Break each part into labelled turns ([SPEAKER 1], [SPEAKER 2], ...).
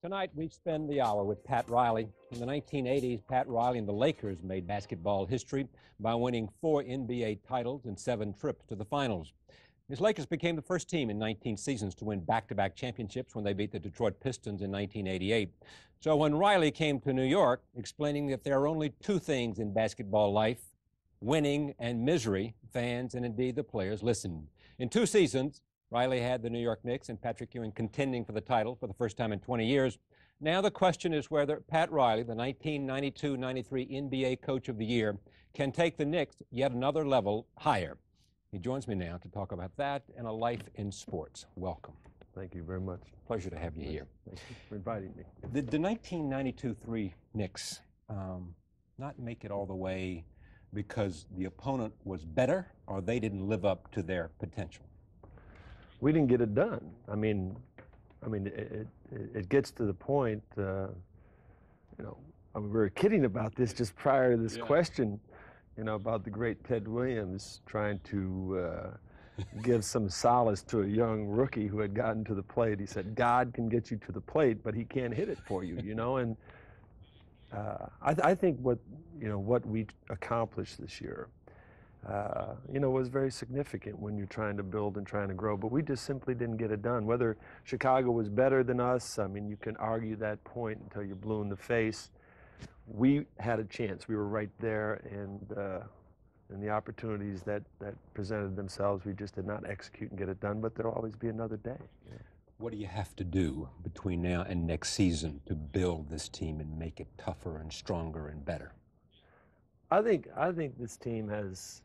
[SPEAKER 1] Tonight, we spend the hour with Pat Riley. In the 1980s, Pat Riley and the Lakers made basketball history by winning four NBA titles and seven trips to the finals. His Lakers became the first team in 19 seasons to win back to back championships when they beat the Detroit Pistons in 1988. So when Riley came to New York, explaining that there are only two things in basketball life winning and misery, fans and indeed the players listened. In two seasons, Riley had the New York Knicks and Patrick Ewing contending for the title for the first time in 20 years. Now the question is whether Pat Riley, the 1992-93 NBA Coach of the Year, can take the Knicks yet another level higher. He joins me now to talk about that and a life in sports. Welcome.
[SPEAKER 2] Thank you very much.
[SPEAKER 1] Pleasure to have you here.
[SPEAKER 2] Thank you for inviting me.
[SPEAKER 1] Did the 1992-3 Knicks um, not make it all the way because the opponent was better or they didn't live up to their potential?
[SPEAKER 2] We didn't get it done. I mean, I mean, it, it, it gets to the point, uh, you know, I mean, we were kidding about this just prior to this yeah. question, you know, about the great Ted Williams trying to uh, give some solace to a young rookie who had gotten to the plate. He said, God can get you to the plate, but he can't hit it for you, you know, and uh, I, th- I, think what, you know, what we accomplished this year uh, you know, was very significant when you're trying to build and trying to grow. But we just simply didn't get it done. Whether Chicago was better than us, I mean, you can argue that point until you're blue in the face. We had a chance. We were right there, and uh, and the opportunities that that presented themselves, we just did not execute and get it done. But there'll always be another day.
[SPEAKER 1] Yeah. What do you have to do between now and next season to build this team and make it tougher and stronger and better?
[SPEAKER 2] I think I think this team has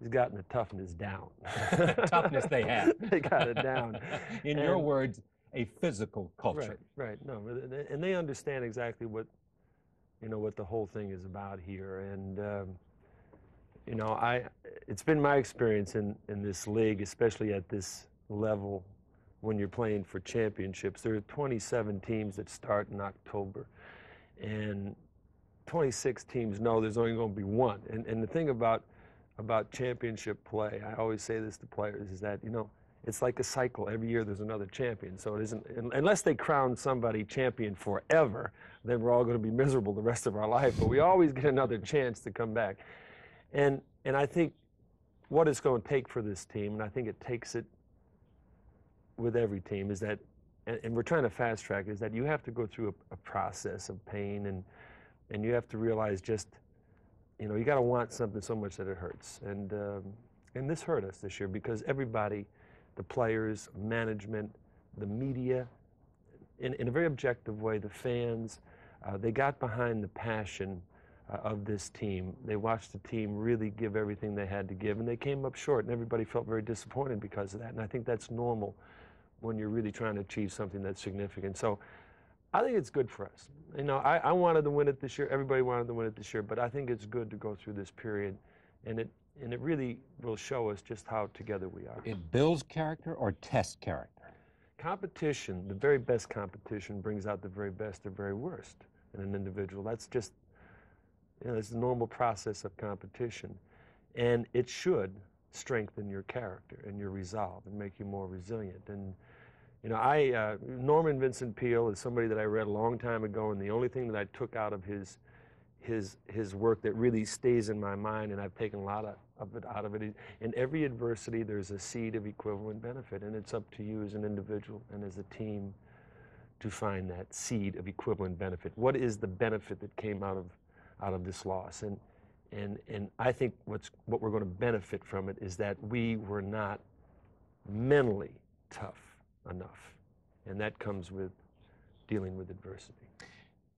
[SPEAKER 2] has gotten the toughness down.
[SPEAKER 1] toughness they have.
[SPEAKER 2] they got it down.
[SPEAKER 1] In and, your words, a physical culture.
[SPEAKER 2] Right, right. No, and they understand exactly what, you know, what the whole thing is about here. And, um, you know, I, it's been my experience in, in this league, especially at this level when you're playing for championships. There are 27 teams that start in October. And 26 teams know there's only going to be one. And, and the thing about about championship play, I always say this to players, is that, you know, it's like a cycle. Every year there's another champion. So it isn't, unless they crown somebody champion forever, then we're all going to be miserable the rest of our life. But we always get another chance to come back. And, and I think what it's going to take for this team, and I think it takes it with every team, is that, and, and we're trying to fast track, is that you have to go through a, a process of pain and, and you have to realize just you know, you got to want something so much that it hurts. And, um, and this hurt us this year because everybody, the players, management, the media, in, in a very objective way, the fans, uh, they got behind the passion uh, of this team. They watched the team really give everything they had to give, and they came up short, and everybody felt very disappointed because of that. And I think that's normal when you're really trying to achieve something that's significant. So I think it's good for us. You know, I, I wanted to win it this year. Everybody wanted to win it this year, but I think it's good to go through this period, and it and it really will show us just how together we are.
[SPEAKER 1] It builds character or tests character.
[SPEAKER 2] Competition, the very best competition, brings out the very best or very worst in an individual. That's just, you know, it's the normal process of competition, and it should strengthen your character and your resolve and make you more resilient and you know, I uh, Norman Vincent Peale is somebody that I read a long time ago, and the only thing that I took out of his his his work that really stays in my mind, and I've taken a lot of, of it out of it. In every adversity, there's a seed of equivalent benefit, and it's up to you as an individual and as a team to find that seed of equivalent benefit. What is the benefit that came out of out of this loss? And and and I think what's what we're going to benefit from it is that we were not mentally tough enough. And that comes with dealing with adversity.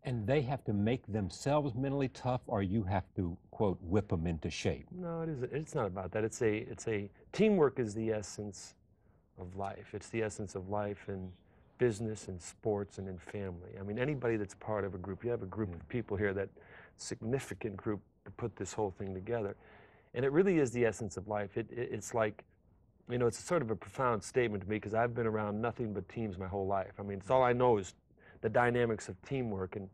[SPEAKER 1] And they have to make themselves mentally tough, or you have to quote whip them into shape.
[SPEAKER 2] No, it isn't. It's not about that. It's a. It's a. Teamwork is the essence of life. It's the essence of life in business and sports and in family. I mean, anybody that's part of a group. You have a group of hmm. people here that significant group to put this whole thing together, and it really is the essence of life. It, it it's like you know, it's sort of a profound statement to me because I've been around nothing but teams my whole life. I mean, it's all I know is the dynamics of teamwork. And,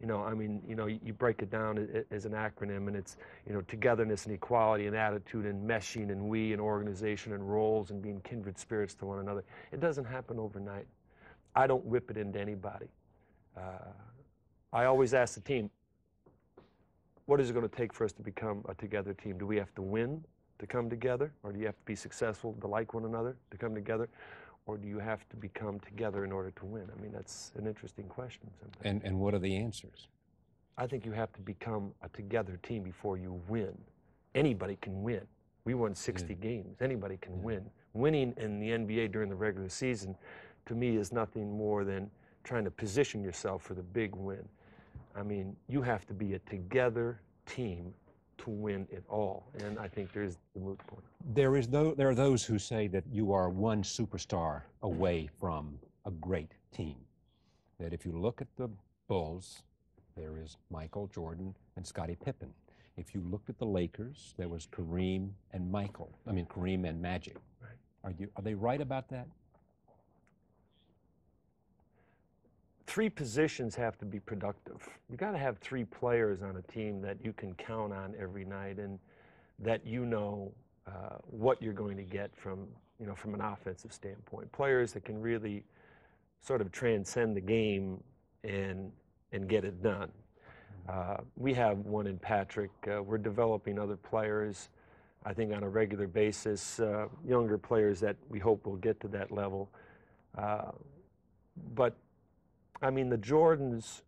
[SPEAKER 2] you know, I mean, you know, you, break it down as an acronym and it's, you know, togetherness and equality and attitude and meshing and we and organization and roles and being kindred spirits to one another. It doesn't happen overnight. I don't whip it into anybody. uh, I always ask the team, what is it going to take for us to become a together team? Do we have to win to come together, or do you have to be successful to like one another to come together, or do you have to become together in order to win? I mean, that's an interesting question. Sometimes.
[SPEAKER 1] And, and what are the answers?
[SPEAKER 2] I think you have to become a together team before you win. Anybody can win. We won 60 yeah. games. Anybody can yeah. win. Winning in the NBA during the regular season, to me, is nothing more than trying to position yourself for the big win. I mean, you have to be a together team to win it all. And I think there's the moot point.
[SPEAKER 1] There is though there are those who say that you are one superstar away from a great team. That if you look at the Bulls, there is Michael Jordan and Scottie Pippen. If you looked at the Lakers, there was Kareem and Michael. I mean Kareem and Magic.
[SPEAKER 2] Right.
[SPEAKER 1] Are you are they right about that?
[SPEAKER 2] Three positions have to be productive. You got to have three players on a team that you can count on every night and that you know uh, what you're going to get from you know from an offensive standpoint. Players that can really sort of transcend the game and and get it done. Uh, we have one in Patrick. Uh, we're developing other players, I think, on a regular basis. Uh, younger players that we hope will get to that level. Uh, but I mean, the Jordans,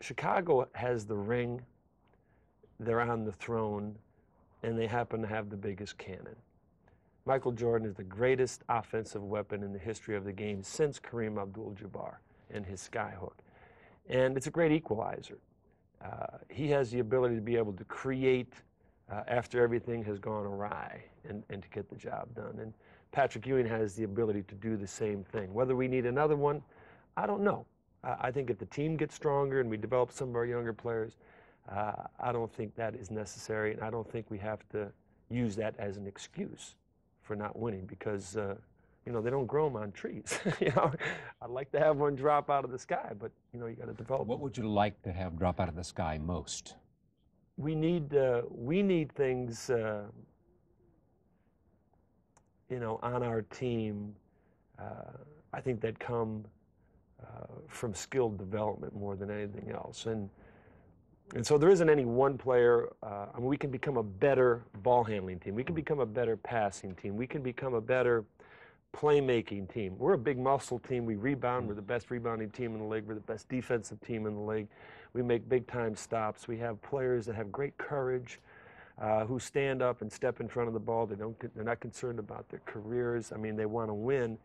[SPEAKER 2] Chicago has the ring, they're on the throne, and they happen to have the biggest cannon. Michael Jordan is the greatest offensive weapon in the history of the game since Kareem Abdul Jabbar and his skyhook. And it's a great equalizer. Uh, he has the ability to be able to create uh, after everything has gone awry and, and to get the job done. And Patrick Ewing has the ability to do the same thing. Whether we need another one, I don't know. I think if the team gets stronger and we develop some of our younger players, uh, I don't think that is necessary, and I don't think we have to use that as an excuse for not winning because uh, you know they don't grow them on trees. you know, I'd like to have one drop out of the sky, but you know you got to develop.
[SPEAKER 1] What
[SPEAKER 2] them.
[SPEAKER 1] would you like to have drop out of the sky most?
[SPEAKER 2] We need uh, we need things uh, you know on our team. Uh, I think that come from skilled development more than anything else. And and so there isn't any one player. Uh, I mean, we can become a better ball handling team. We can become a better passing team. We can become a better playmaking team. We're a big muscle team. We rebound. We're the best rebounding team in the league. We're the best defensive team in the league. We make big time stops. We have players that have great courage, uh, who stand up and step in front of the ball. They don't. They're not concerned about their careers. I mean, they want to win,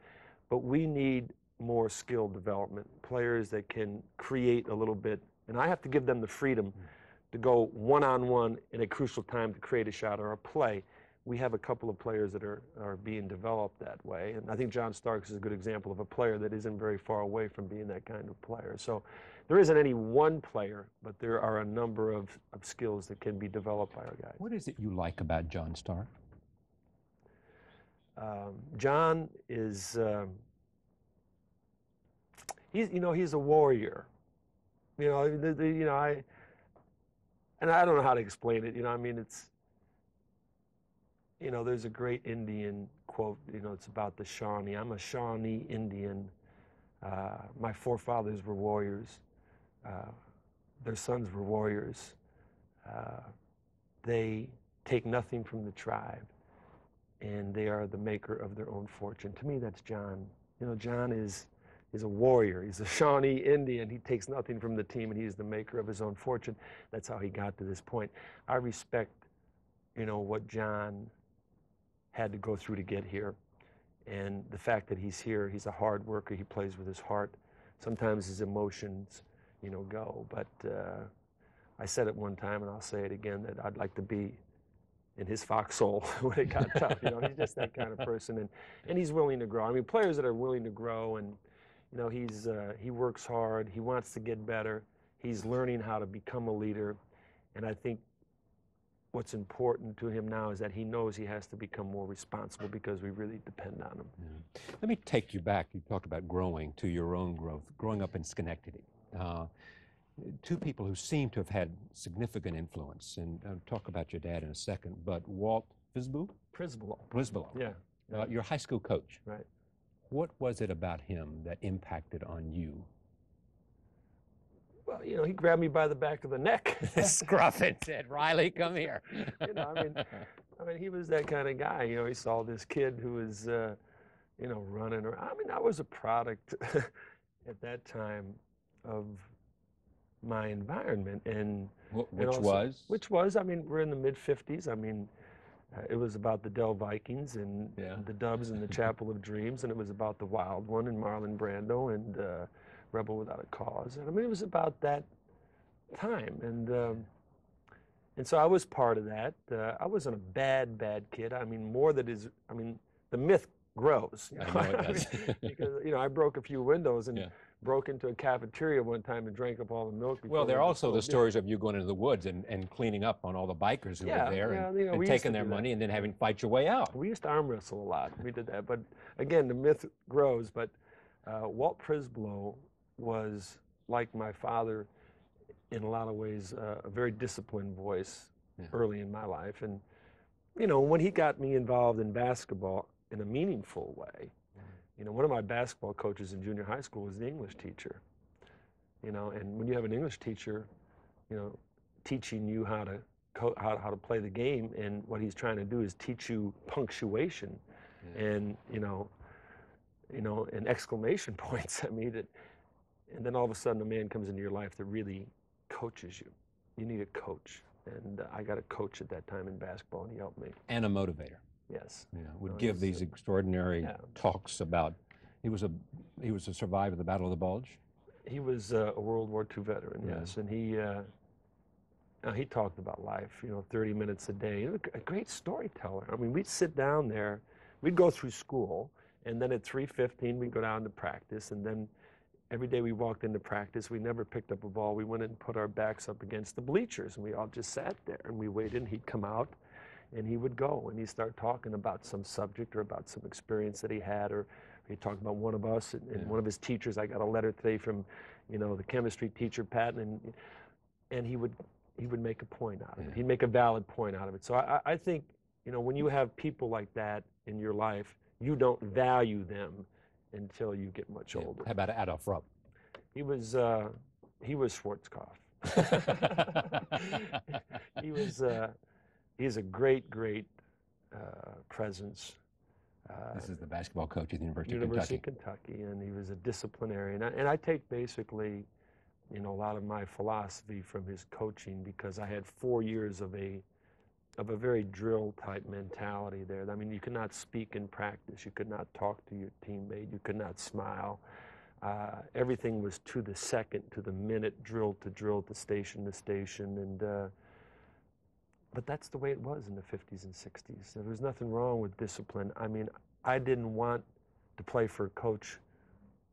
[SPEAKER 2] but we need more skill development, players that can create a little bit. And I have to give them the freedom to go one on one in a crucial time to create a shot or a play. We have a couple of players that are, are being developed that way. And I think John Starks is a good example of a player that isn't very far away from being that kind of player. So there isn't any one player, but there are a number of, of skills that can be developed by our guys.
[SPEAKER 1] What is it you like about John Stark?
[SPEAKER 2] Um, John is. Um, he's you know he's a warrior. You know, the, the, you know I, and I don't know how to explain it. You know, I mean it's. You know, there's a great Indian quote. You know, it's about the Shawnee. I'm a Shawnee Indian. Uh, my forefathers were warriors. Uh, their sons were warriors. Uh, they take nothing from the tribe, and they are the maker of their own fortune. To me, that's John. You know, John is He's a warrior. He's a Shawnee Indian. He takes nothing from the team, and he's the maker of his own fortune. That's how he got to this point. I respect, you know, what John had to go through to get here, and the fact that he's here. He's a hard worker. He plays with his heart. Sometimes his emotions, you know, go. But uh, I said it one time, and I'll say it again that I'd like to be in his foxhole when it got tough. You know, he's just that kind of person, and and he's willing to grow. I mean, players that are willing to grow and you know, he's uh, he works hard. He wants to get better. He's learning how to become a leader, and I think what's important to him now is that he knows he has to become more responsible because we really depend on him.
[SPEAKER 1] Yeah. Let me take you back. You talked about growing to your own growth, growing up in Schenectady. Uh, two people who seem to have had significant influence, and I'll talk about your dad in a second, but Walt Fisbul?
[SPEAKER 2] Przybylo.
[SPEAKER 1] Przybylo.
[SPEAKER 2] Yeah.
[SPEAKER 1] Uh, your high school coach.
[SPEAKER 2] Right.
[SPEAKER 1] What was it about him that impacted on you?
[SPEAKER 2] Well, you know, he grabbed me by the back of the neck.
[SPEAKER 1] Scruff and said, Riley, come here.
[SPEAKER 2] you know, I mean, I mean, he was that kind of guy. You know, he saw this kid who was, uh, you know, running around. I mean, I was a product at that time of my environment, and
[SPEAKER 1] Wh-
[SPEAKER 2] and
[SPEAKER 1] Which
[SPEAKER 2] also-
[SPEAKER 1] was?
[SPEAKER 2] which was, I mean, we're in the mid '50s. I mean, it was about the Del Vikings and
[SPEAKER 1] Yeah.
[SPEAKER 2] the Dubs and the Chapel of Dreams, and it was about the Wild One and Marlon Brando and uh, Rebel Without a Cause. And I mean, it was about that time, and um, and so I was part of that. Uh, I wasn't a bad, bad kid. I mean, more that is, I mean, the myth grows. you
[SPEAKER 1] I
[SPEAKER 2] know?
[SPEAKER 1] know it
[SPEAKER 2] I mean, because you know, I broke a few windows and
[SPEAKER 1] Yeah.
[SPEAKER 2] Broke into a cafeteria one time and drank up all the milk.
[SPEAKER 1] Well, there are also the stories of you going into the woods and, and cleaning up on all the bikers who
[SPEAKER 2] Yeah,
[SPEAKER 1] were there
[SPEAKER 2] yeah,
[SPEAKER 1] and,
[SPEAKER 2] you know,
[SPEAKER 1] and taking their money and then having to fight your way out.
[SPEAKER 2] We used to arm wrestle a lot. We did that. But again, the myth grows. But uh, Walt Przybylo was like my father in a lot of ways, uh, a very disciplined voice
[SPEAKER 1] Yeah.
[SPEAKER 2] early in my life. And, you know, when he got me involved in basketball in a meaningful way, you know, one of my basketball coaches in junior high school was the English teacher. You know, and when you have an English teacher, you know, teaching you how to co- how, how to play the game, and what he's trying to do is teach you punctuation,
[SPEAKER 1] Yeah.
[SPEAKER 2] and you know, you know, and exclamation points. I mean, it, and then all of a sudden, a man comes into your life that really coaches you. You need a coach, and uh, I got a coach at that time in basketball, and he helped me.
[SPEAKER 1] And a motivator.
[SPEAKER 2] Yes.
[SPEAKER 1] Yeah, would
[SPEAKER 2] No,
[SPEAKER 1] give these extraordinary
[SPEAKER 2] Yeah.
[SPEAKER 1] talks about. He was a he was a survivor of the Battle of the Bulge.
[SPEAKER 2] He was uh, a World War II veteran,
[SPEAKER 1] Yeah.
[SPEAKER 2] yes, and he uh, uh, he talked about life, you know, 30 minutes a day. He was a great storyteller. I mean, we'd sit down there, we'd go through school, and then at 3:15 we'd go down to practice, and then every day we walked into practice, we never picked up a ball. We went in and put our backs up against the bleachers, and we all just sat there, and we waited. And he'd come out, and he would go, and he'd start talking about some subject or about some experience that he had, or he'd talk about one of us and, and
[SPEAKER 1] Yeah.
[SPEAKER 2] one of his teachers. I got a letter today from, you know, the chemistry teacher Patton, and and he would he would make a point out of it. He'd make a valid point out of it. So I, I I think you know when you have people like that in your life, you don't value them until you get much
[SPEAKER 1] Yeah.
[SPEAKER 2] older.
[SPEAKER 1] How about Adolf Rupp?
[SPEAKER 2] He was uh, he was Schwarzkopf. he was uh, he's a great great uh, presence. Uh,
[SPEAKER 1] this is the basketball coach at the University,
[SPEAKER 2] University
[SPEAKER 1] of Kentucky.
[SPEAKER 2] of Kentucky, and he was a disciplinarian. And I, and I take basically, you know, a lot of my philosophy from his coaching because I had four years of a of a very drill type mentality there. I mean, you could not speak in practice. You could not talk to your teammate. You could not smile. Uh, everything was to the second, to the minute, drill to drill, to station to station, and. But that's the way it was in the 50s and 60s. There was nothing wrong with discipline. I mean, I didn't want to play for a coach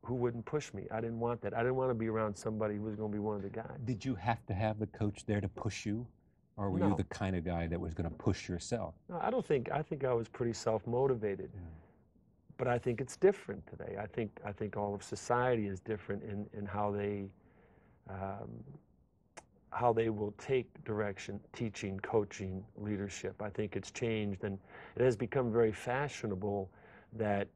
[SPEAKER 2] who wouldn't push me. I didn't want that. I didn't want to be around somebody who was going to be one of the guys.
[SPEAKER 1] Did you have to have the coach there to push you, or were you the kind of guy that was going to push yourself?
[SPEAKER 2] No, I don't think. I think I was pretty self-motivated.
[SPEAKER 1] Yeah.
[SPEAKER 2] But I think it's different today. I think I think all of society is different in, in how they um, how they will take direction, teaching, coaching, leadership. I think it's changed, and it has become very fashionable that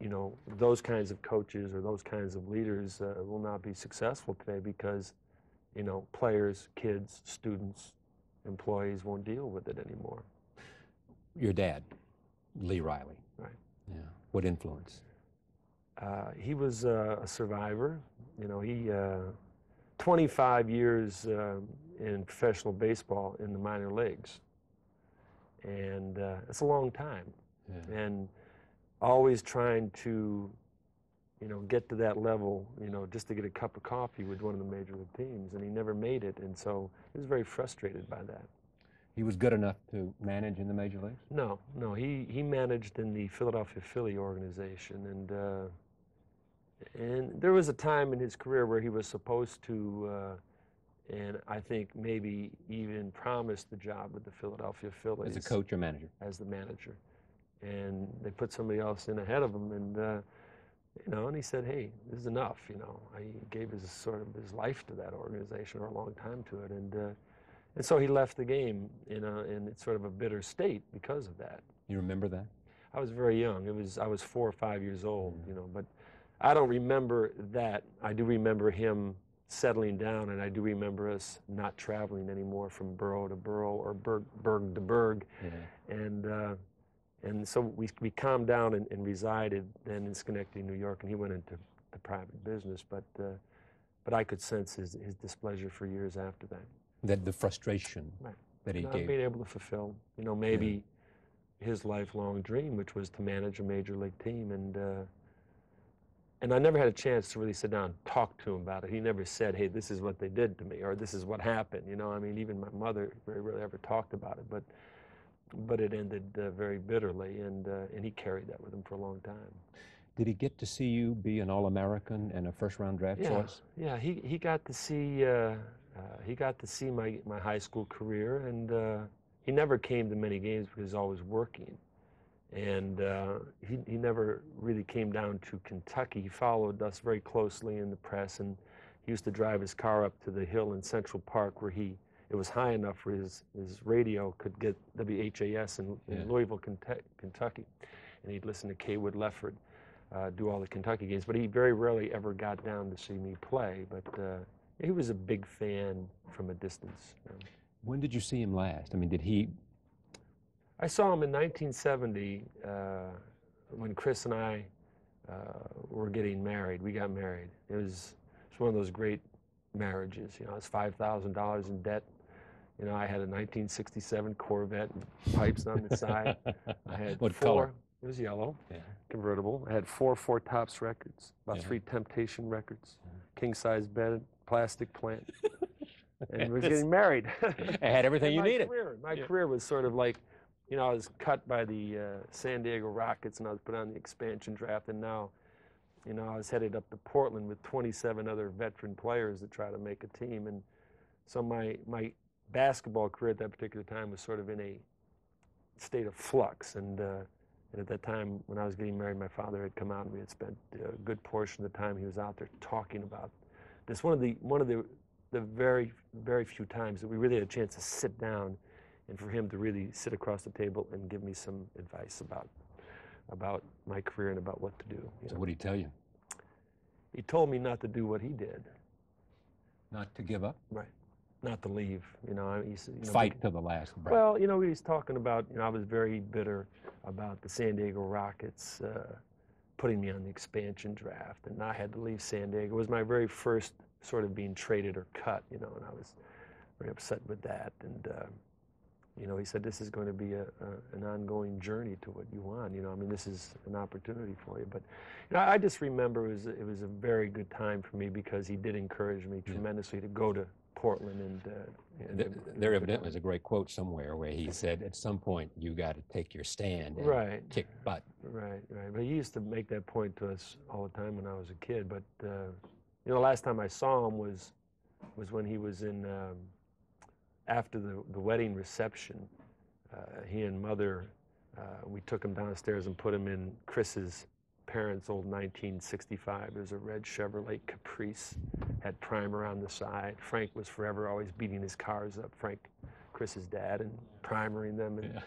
[SPEAKER 2] you know those kinds of coaches or those kinds of leaders uh, will not be successful today because you know players, kids, students, employees won't deal with it anymore.
[SPEAKER 1] Your dad, Lee Riley.
[SPEAKER 2] Right.
[SPEAKER 1] Yeah. What influence?
[SPEAKER 2] Uh, he was uh, a survivor. You know, he uh, 25 years um in professional baseball in the minor leagues, and uh, it's a long time.
[SPEAKER 1] Yeah.
[SPEAKER 2] And always trying to, you know, get to that level. You know, just to get a cup of coffee with one of the major league teams, and he never made it. And so he was very frustrated by that.
[SPEAKER 1] He was good enough to manage in the major leagues.
[SPEAKER 2] No, no, he, he managed in the Philadelphia Philly organization, and uh, and there was a time in his career where he was supposed to, uh, and I think maybe even promised the job with the Philadelphia Phillies
[SPEAKER 1] As a coach or manager.
[SPEAKER 2] as the manager, and they put somebody else in ahead of him, and uh, you know, and he said, "Hey, this is enough." You know, he gave his sort of his life to that organization or a long time to it, and. Uh, and so he left the game in, a, in sort of a bitter state because of that.
[SPEAKER 1] You remember that?
[SPEAKER 2] I was very young. It was I was four or five years old,
[SPEAKER 1] Mm.
[SPEAKER 2] you know. But I don't remember that. I do remember him settling down, and I do remember us not traveling anymore from borough to borough or burg, burg to burg,
[SPEAKER 1] Yeah.
[SPEAKER 2] and uh, and so we we calmed down and, and resided then in Schenectady, New York, and he went into the private business, but uh, but I could sense his his displeasure for years after that.
[SPEAKER 1] That the frustration
[SPEAKER 2] Right.
[SPEAKER 1] that he
[SPEAKER 2] not
[SPEAKER 1] gave.
[SPEAKER 2] being able to fulfill, you know, maybe his lifelong dream, which was to manage a major league team, and uh, and I never had a chance to really sit down and talk to him about it. He never said, "Hey, this is what they did to me," or "This is what happened." You know, I mean, even my mother very rarely ever talked about it, but but it ended uh, very bitterly, and uh, and he carried that with him for a long time.
[SPEAKER 1] Did he get to see you be an All-American and a first-round draft
[SPEAKER 2] Yeah,
[SPEAKER 1] choice?
[SPEAKER 2] yeah. He he got to see uh, uh, he got to see my my high school career, and uh, he never came to many games because he was always working, and uh, he he never really came down to Kentucky. He followed us very closely in the press, and he used to drive his car up to the hill in Central Park where he it was high enough where his his radio could get WHAS in, in
[SPEAKER 1] Yeah.
[SPEAKER 2] Louisville, Kentucky, Kentucky, and he'd listen to Cawood Ledford uh, do all the Kentucky games, but he very rarely ever got down to see me play. But uh, he was a big fan from a distance. you know.
[SPEAKER 1] When did you see him last? I mean, did he?
[SPEAKER 2] I saw him in 1970 uh, when Chris and I uh, were getting married. We got married. It was, it was one of those great marriages. You know, I was five thousand dollars in debt. You know, I had a 1967 Corvette and pipes on the side. I had
[SPEAKER 1] What
[SPEAKER 2] four.
[SPEAKER 1] color?
[SPEAKER 2] It was yellow.
[SPEAKER 1] Yeah.
[SPEAKER 2] convertible. I had four Four Tops records, about
[SPEAKER 1] Yeah.
[SPEAKER 2] three Temptation records, king size bed, plastic plant, and we were getting married.
[SPEAKER 1] I had everything you
[SPEAKER 2] my
[SPEAKER 1] needed.
[SPEAKER 2] Career, my
[SPEAKER 1] Yeah.
[SPEAKER 2] career was sort of like, you know, I was cut by the uh, San Diego Rockets, and I was put on the expansion draft, and now, you know, I was headed up to Portland with 27 other veteran players to try to make a team, and so my my basketball career at that particular time was sort of in a state of flux, and. Uh, and at that time, when I was getting married, my father had come out and we had spent a good portion of the time he was out there talking about this. One of the one of the the very very few times that we really had a chance to sit down, and for him to really sit across the table and give me some advice about about my career and about what to do.
[SPEAKER 1] So
[SPEAKER 2] know.
[SPEAKER 1] what did he tell you?
[SPEAKER 2] He told me not to do what he did,
[SPEAKER 1] Not to give up.
[SPEAKER 2] right? Not to leave. You know, I- he said, you know,
[SPEAKER 1] Fight to the last breath.
[SPEAKER 2] Well, you know, he was talking about, you know, I was very bitter about the San Diego Rockets uh, putting me on the expansion draft, and I had to leave San Diego. It was my very first sort of being traded or cut, you know, and I was very upset with that. And, uh, you know, he said, this is going to be a, a, an ongoing journey to what you want. You know, I mean, this is an opportunity for you. But, you know, I just remember it was, it was a very good time for me because he did encourage me
[SPEAKER 1] Yeah.
[SPEAKER 2] tremendously to go to Portland and, uh, and-
[SPEAKER 1] there evidently is a great quote somewhere where he said, "At some point, you got to take your stand and
[SPEAKER 2] Right.
[SPEAKER 1] kick butt."
[SPEAKER 2] Right, right. But he used to make that point to us all the time when I was a kid. But uh, you know, the last time I saw him was was when he was in um, after the the wedding reception. Uh, he and mother, uh, we took him downstairs and put him in Chris's parents' old 1965. It was a red Chevrolet Caprice, had primer on the side. Frank was forever always beating his cars up. Frank, Chris's dad, and primering them and
[SPEAKER 1] Yeah.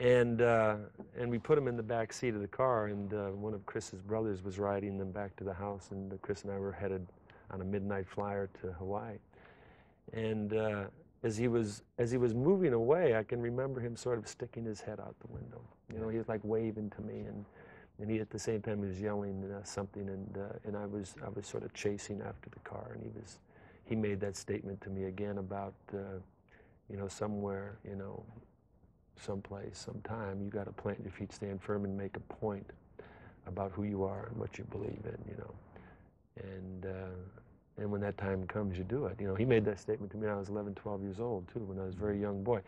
[SPEAKER 2] and uh, and we put him in the back seat of the car, and uh, one of Chris's brothers was riding them back to the house, and Chris and I were headed on a midnight flyer to Hawaii. And uh, as he was as he was moving away, I can remember him sort of sticking his head out the window. You know, he was like waving to me, and and he at the same time he was yelling uh, something, and uh, and I was I was sort of chasing after the car, and he was he made that statement to me again about uh, you know somewhere you know someplace, sometime, you got to plant your feet, stand firm, and make a point about who you are and what you believe in, you know. And uh, and when that time comes, you do it. You know, he made that statement to me when I was 11, 12 years old, too, when I was a very young boy.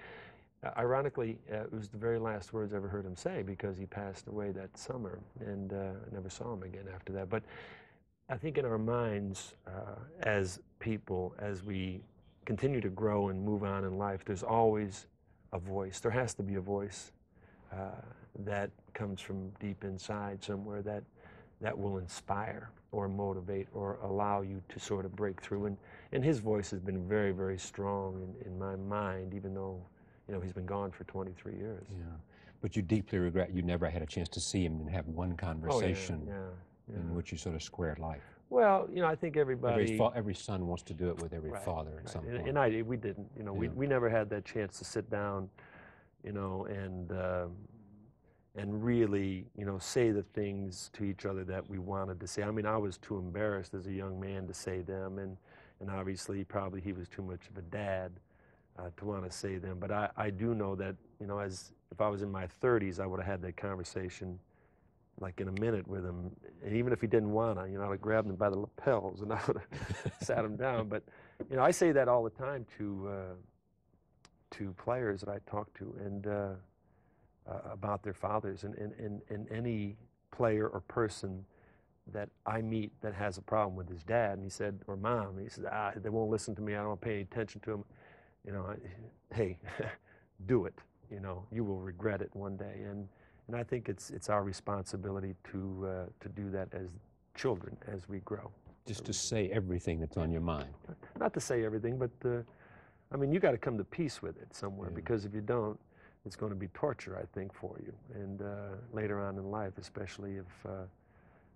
[SPEAKER 2] Uh, ironically, uh, it was the very last words I ever heard him say because he passed away that summer, and uh, I never saw him again after that. But I think in our minds, uh, as people, as we continue to grow and move on in life, there's always a voice. There has to be a voice uh, that comes from deep inside somewhere that that will inspire or motivate or allow you to sort of break through. And and his voice has been very very strong in, in my mind, even though you know he's been gone for 23 years.
[SPEAKER 1] Yeah. But you deeply regret you never had a chance to see him and have one
[SPEAKER 2] yeah,
[SPEAKER 1] conversation
[SPEAKER 2] yeah, yeah.
[SPEAKER 1] in which you sort of squared life.
[SPEAKER 2] Well, you know, I think everybody.
[SPEAKER 1] Every, fa- every son wants to do it with every
[SPEAKER 2] Right,
[SPEAKER 1] father at
[SPEAKER 2] right.
[SPEAKER 1] some
[SPEAKER 2] and,
[SPEAKER 1] point.
[SPEAKER 2] and I, we didn't. You know, we,
[SPEAKER 1] Yeah.
[SPEAKER 2] we never had that chance to sit down, you know, and um, and really, you know, say the things to each other that we wanted to say. I mean, I was too embarrassed as a young man to say them, and and obviously, probably he was too much of a dad uh, to want to say them. But I, I do know that, you know, as if I was in my 30s, I would have had that conversation like in a minute with him. And even if he didn't want to, you know, I would have grabbed him by the lapels and I would have sat him down. But, you know, I say that all the time to, uh, to players that I talk to and uh, uh, about their fathers and, and, and, and any player or person that I meet that has a problem with his dad. And he said, or mom, and he said, ah, they won't listen to me. I don't want to pay any attention to them. You know, I, hey, do it. You know, you will regret it one day. And, and I think it's, it's our responsibility to, uh, to do that as children as we grow.
[SPEAKER 1] Just to say everything that's on your mind.
[SPEAKER 2] Not to say everything, but uh, I mean, you got to come to peace with it somewhere
[SPEAKER 1] Yeah.
[SPEAKER 2] because if you don't, it's going to be torture, I think, for you. And uh, later on in life, especially if, uh,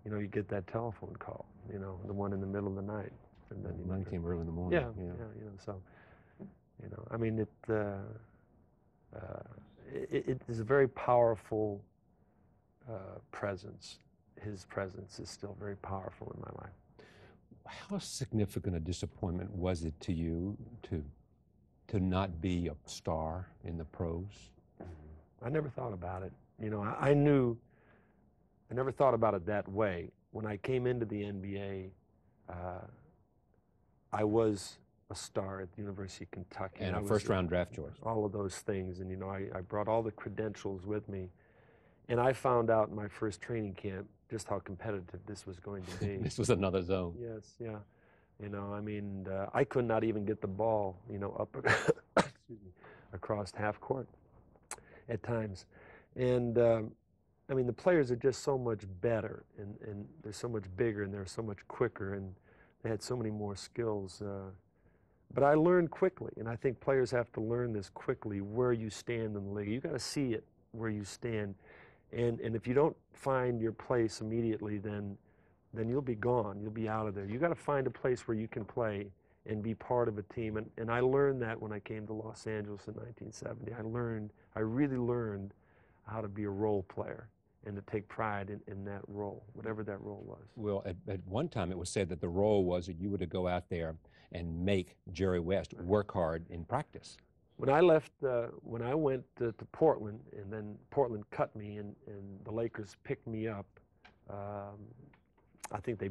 [SPEAKER 2] you know, you get that telephone call, you know, the one in the middle of the night. And then
[SPEAKER 1] Mine came early in the morning.
[SPEAKER 2] yeah, yeah, you know, so, you know, I mean, it, uh, uh, it, it is a very powerful uh, presence. His presence is still very powerful in my life.
[SPEAKER 1] How significant a disappointment was it to you to to not be a star in the pros?
[SPEAKER 2] I never thought about it. You know, I, I knew, I never thought about it that way. When I came into the NBA, uh, I was a star at the University of Kentucky.
[SPEAKER 1] And a first round draft choice.
[SPEAKER 2] all of those things. And, you know, I, I brought all the credentials with me. And I found out in my first training camp just how competitive this was going to be.
[SPEAKER 1] this was another zone.
[SPEAKER 2] yes, yeah. You know, I mean, uh, I could not even get the ball, you know, up excuse me, across half court at times. And, um, I mean, the players are just so much better and, and they're so much bigger and they're so much quicker and they had so many more skills. Uh, but I learned quickly, and I think players have to learn this quickly where you stand in the league. You got to see it where you stand, and and if you don't find your place immediately, then then you'll be gone. You'll be out of there. You got to find a place where you can play and be part of a team. And and I learned that when I came to Los Angeles in 1970. I learned, I really learned how to be a role player and to take pride in, in that role, whatever that role was.
[SPEAKER 1] Well, at, at one time it was said that the role was that you were to go out there and make Jerry West work hard in practice.
[SPEAKER 2] When I left, uh, when I went to, to Portland, and then Portland cut me, and, and the Lakers picked me up. Um, I think they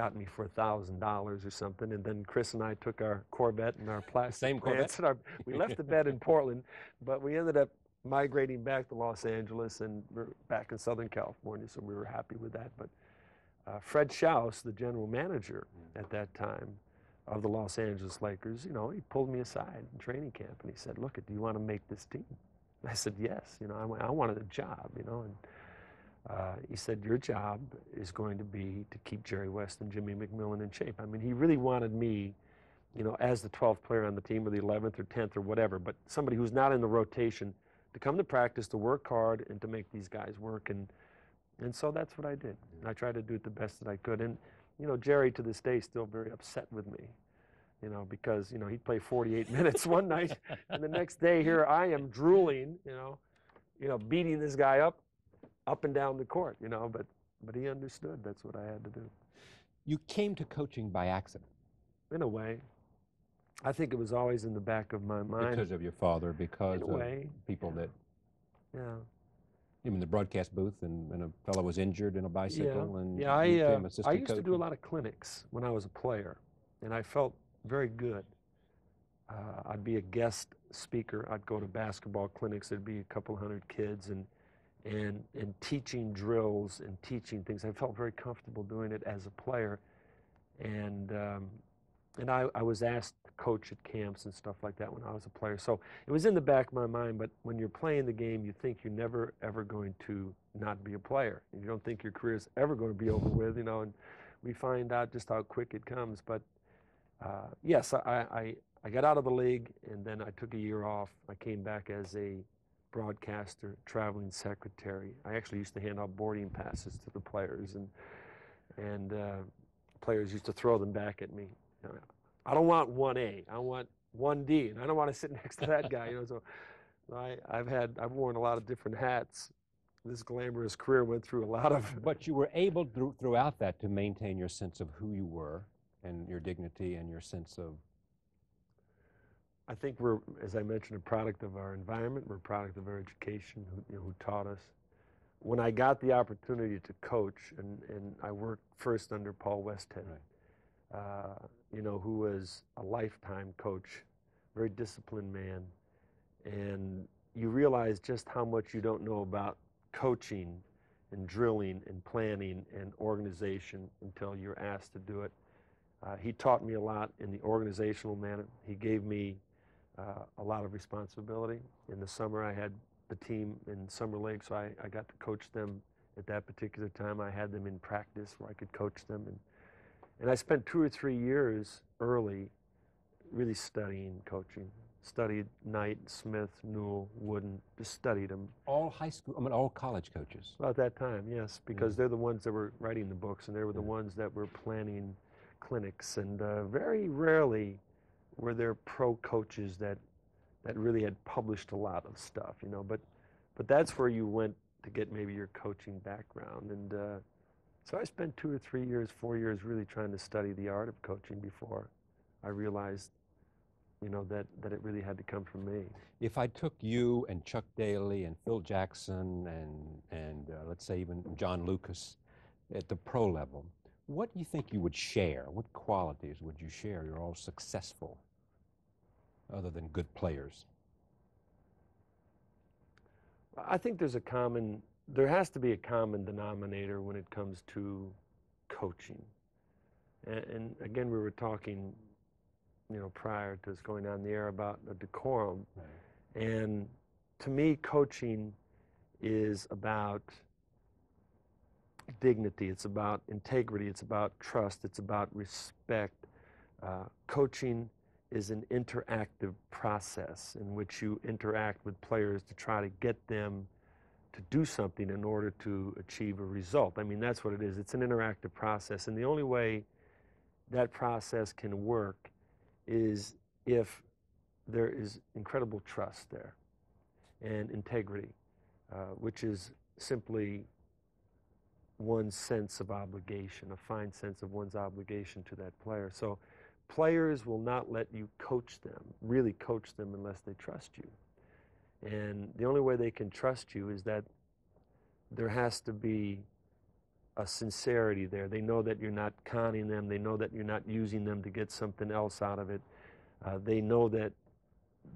[SPEAKER 2] got me for a thousand dollars or something, and then Chris and I took our Corvette and our plastic
[SPEAKER 1] Same Corvette?
[SPEAKER 2] our, we left the bed in Portland, but we ended up migrating back to Los Angeles, and we're back in Southern California, so we were happy with that. But uh, Fred Schaus, the general manager at that time of the Los Angeles Lakers, you know, he pulled me aside in training camp and he said, "Look, at do you want to make this team?" I said, "Yes." You know, I, I wanted a job. You know, and uh, he said, "Your job is going to be to keep Jerry West and Jimmy McMillian in shape." I mean, he really wanted me, you know, as the 12th player on the team or the 11th or 10th or whatever, but somebody who's not in the rotation to come to practice, to work hard, and to make these guys work. And and so that's what I did. And I tried to do it the best that I could. And you know, Jerry to this day is still very upset with me. You know, because you know he'd play 48 minutes one night, and the next day here I am drooling. You know, you know, beating this guy up, up and down the court. You know, but but he understood. That's what I had to do.
[SPEAKER 1] You came to coaching by accident
[SPEAKER 2] In a way, I think it was always in the back of my mind.
[SPEAKER 1] because of your father, because of
[SPEAKER 2] way,
[SPEAKER 1] people that,
[SPEAKER 2] yeah.
[SPEAKER 1] even in the broadcast booth, and, and a fellow was injured in a bicycle, and
[SPEAKER 2] yeah, I, uh, I used to
[SPEAKER 1] coach
[SPEAKER 2] do a lot of clinics when I was a player, and I felt very good. Uh, I'd be a guest speaker. I'd go to basketball clinics. There'd be a couple hundred kids, and and and teaching drills and teaching things. I felt very comfortable doing it as a player, and um, and I, I was asked to coach at camps and stuff like that when I was a player. So it was in the back of my mind. But when you're playing the game, you think you're never ever going to not be a player. You don't think your career is ever going to be over with. You know, and we find out just how quick it comes. But uh, yes, I, I I got out of the league and then I took a year off. I came back as a broadcaster, traveling secretary. I actually used to hand out boarding passes to the players and and uh, players used to throw them back at me. You know, I don't want 1A. I want 1D, and I don't want to sit next to that guy. You know, so I, I've had I've worn a lot of different hats. This glamorous career went through a lot of.
[SPEAKER 1] But you were able through, throughout that to maintain your sense of who you were and your dignity and your sense of.
[SPEAKER 2] I think we're, as I mentioned, a product of our environment. We're a product of our education, who, you know, who taught us. When I got the opportunity to coach, and, and I worked first under Paul Westhead,
[SPEAKER 1] Right.
[SPEAKER 2] uh, you know, who was a lifetime coach, very disciplined man, and you realize just how much you don't know about coaching and drilling and planning and organization until you're asked to do it. Uh, he taught me a lot in the organizational manner. He gave me uh, a lot of responsibility. In the summer, I had the team in summer league, so I, I got to coach them at that particular time. I had them in practice where I could coach them, and and I spent two or three years early, really studying coaching. Studied Knight, Smith, Newell, Wooden, just studied them.
[SPEAKER 1] All high school, I mean, all college coaches.
[SPEAKER 2] About that time, yes, because
[SPEAKER 1] Mm.
[SPEAKER 2] they're the ones that were writing the books and they were the ones that were planning clinics. And uh, very rarely were there pro coaches that that really had published a lot of stuff, you know. But but that's where you went to get maybe your coaching background. And uh, so I spent two or three years, four years, really trying to study the art of coaching before I realized, you know, that that it really had to come from me.
[SPEAKER 1] If I took you and Chuck Daly and Phil Jackson and and uh, let's say even John Lucas at the pro level, what do you think you would share? What qualities would you share? You're all successful, other than good players.
[SPEAKER 2] I think there's a common, there has to be a common denominator when it comes to coaching. And, and again, we were talking, you know, prior to us going on the air about the decorum. And to me, coaching is about dignity, it's about integrity, it's about trust, it's about respect. Uh, coaching is an interactive process in which you interact with players to try to get them to do something in order to achieve a result. I mean, that's what it is. It's an interactive process. And the only way that process can work is if there is incredible trust there and integrity, uh, which is simply one's sense of obligation, a fine sense of one's obligation to that player. So players will not let you coach them, really coach them, unless they trust you. And the only way they can trust you is that there has to be a sincerity there. They know that you're not conning them, they know that you're not using them to get something else out of it. Uh, they know that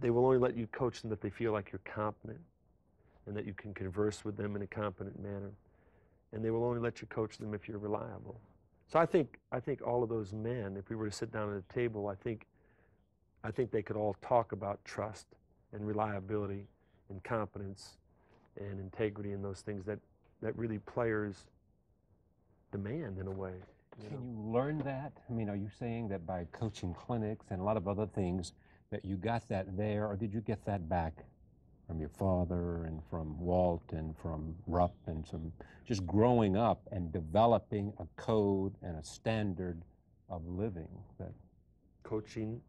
[SPEAKER 2] they will only let you coach them if they feel like you're competent and that you can converse with them in a competent manner. And they will only let you coach them if you're reliable. So I think I think all of those men, if we were to sit down at a table, I think I think they could all talk about trust and reliability and competence and integrity and those things that, that really players demand in a way. you
[SPEAKER 1] Can
[SPEAKER 2] know.
[SPEAKER 1] you learn that? I mean, are you saying that by coaching clinics and a lot of other things that you got that there, or did you get that back from your father and from Walt and from Rupp and some just growing up and developing a code and a standard of living that
[SPEAKER 2] coaching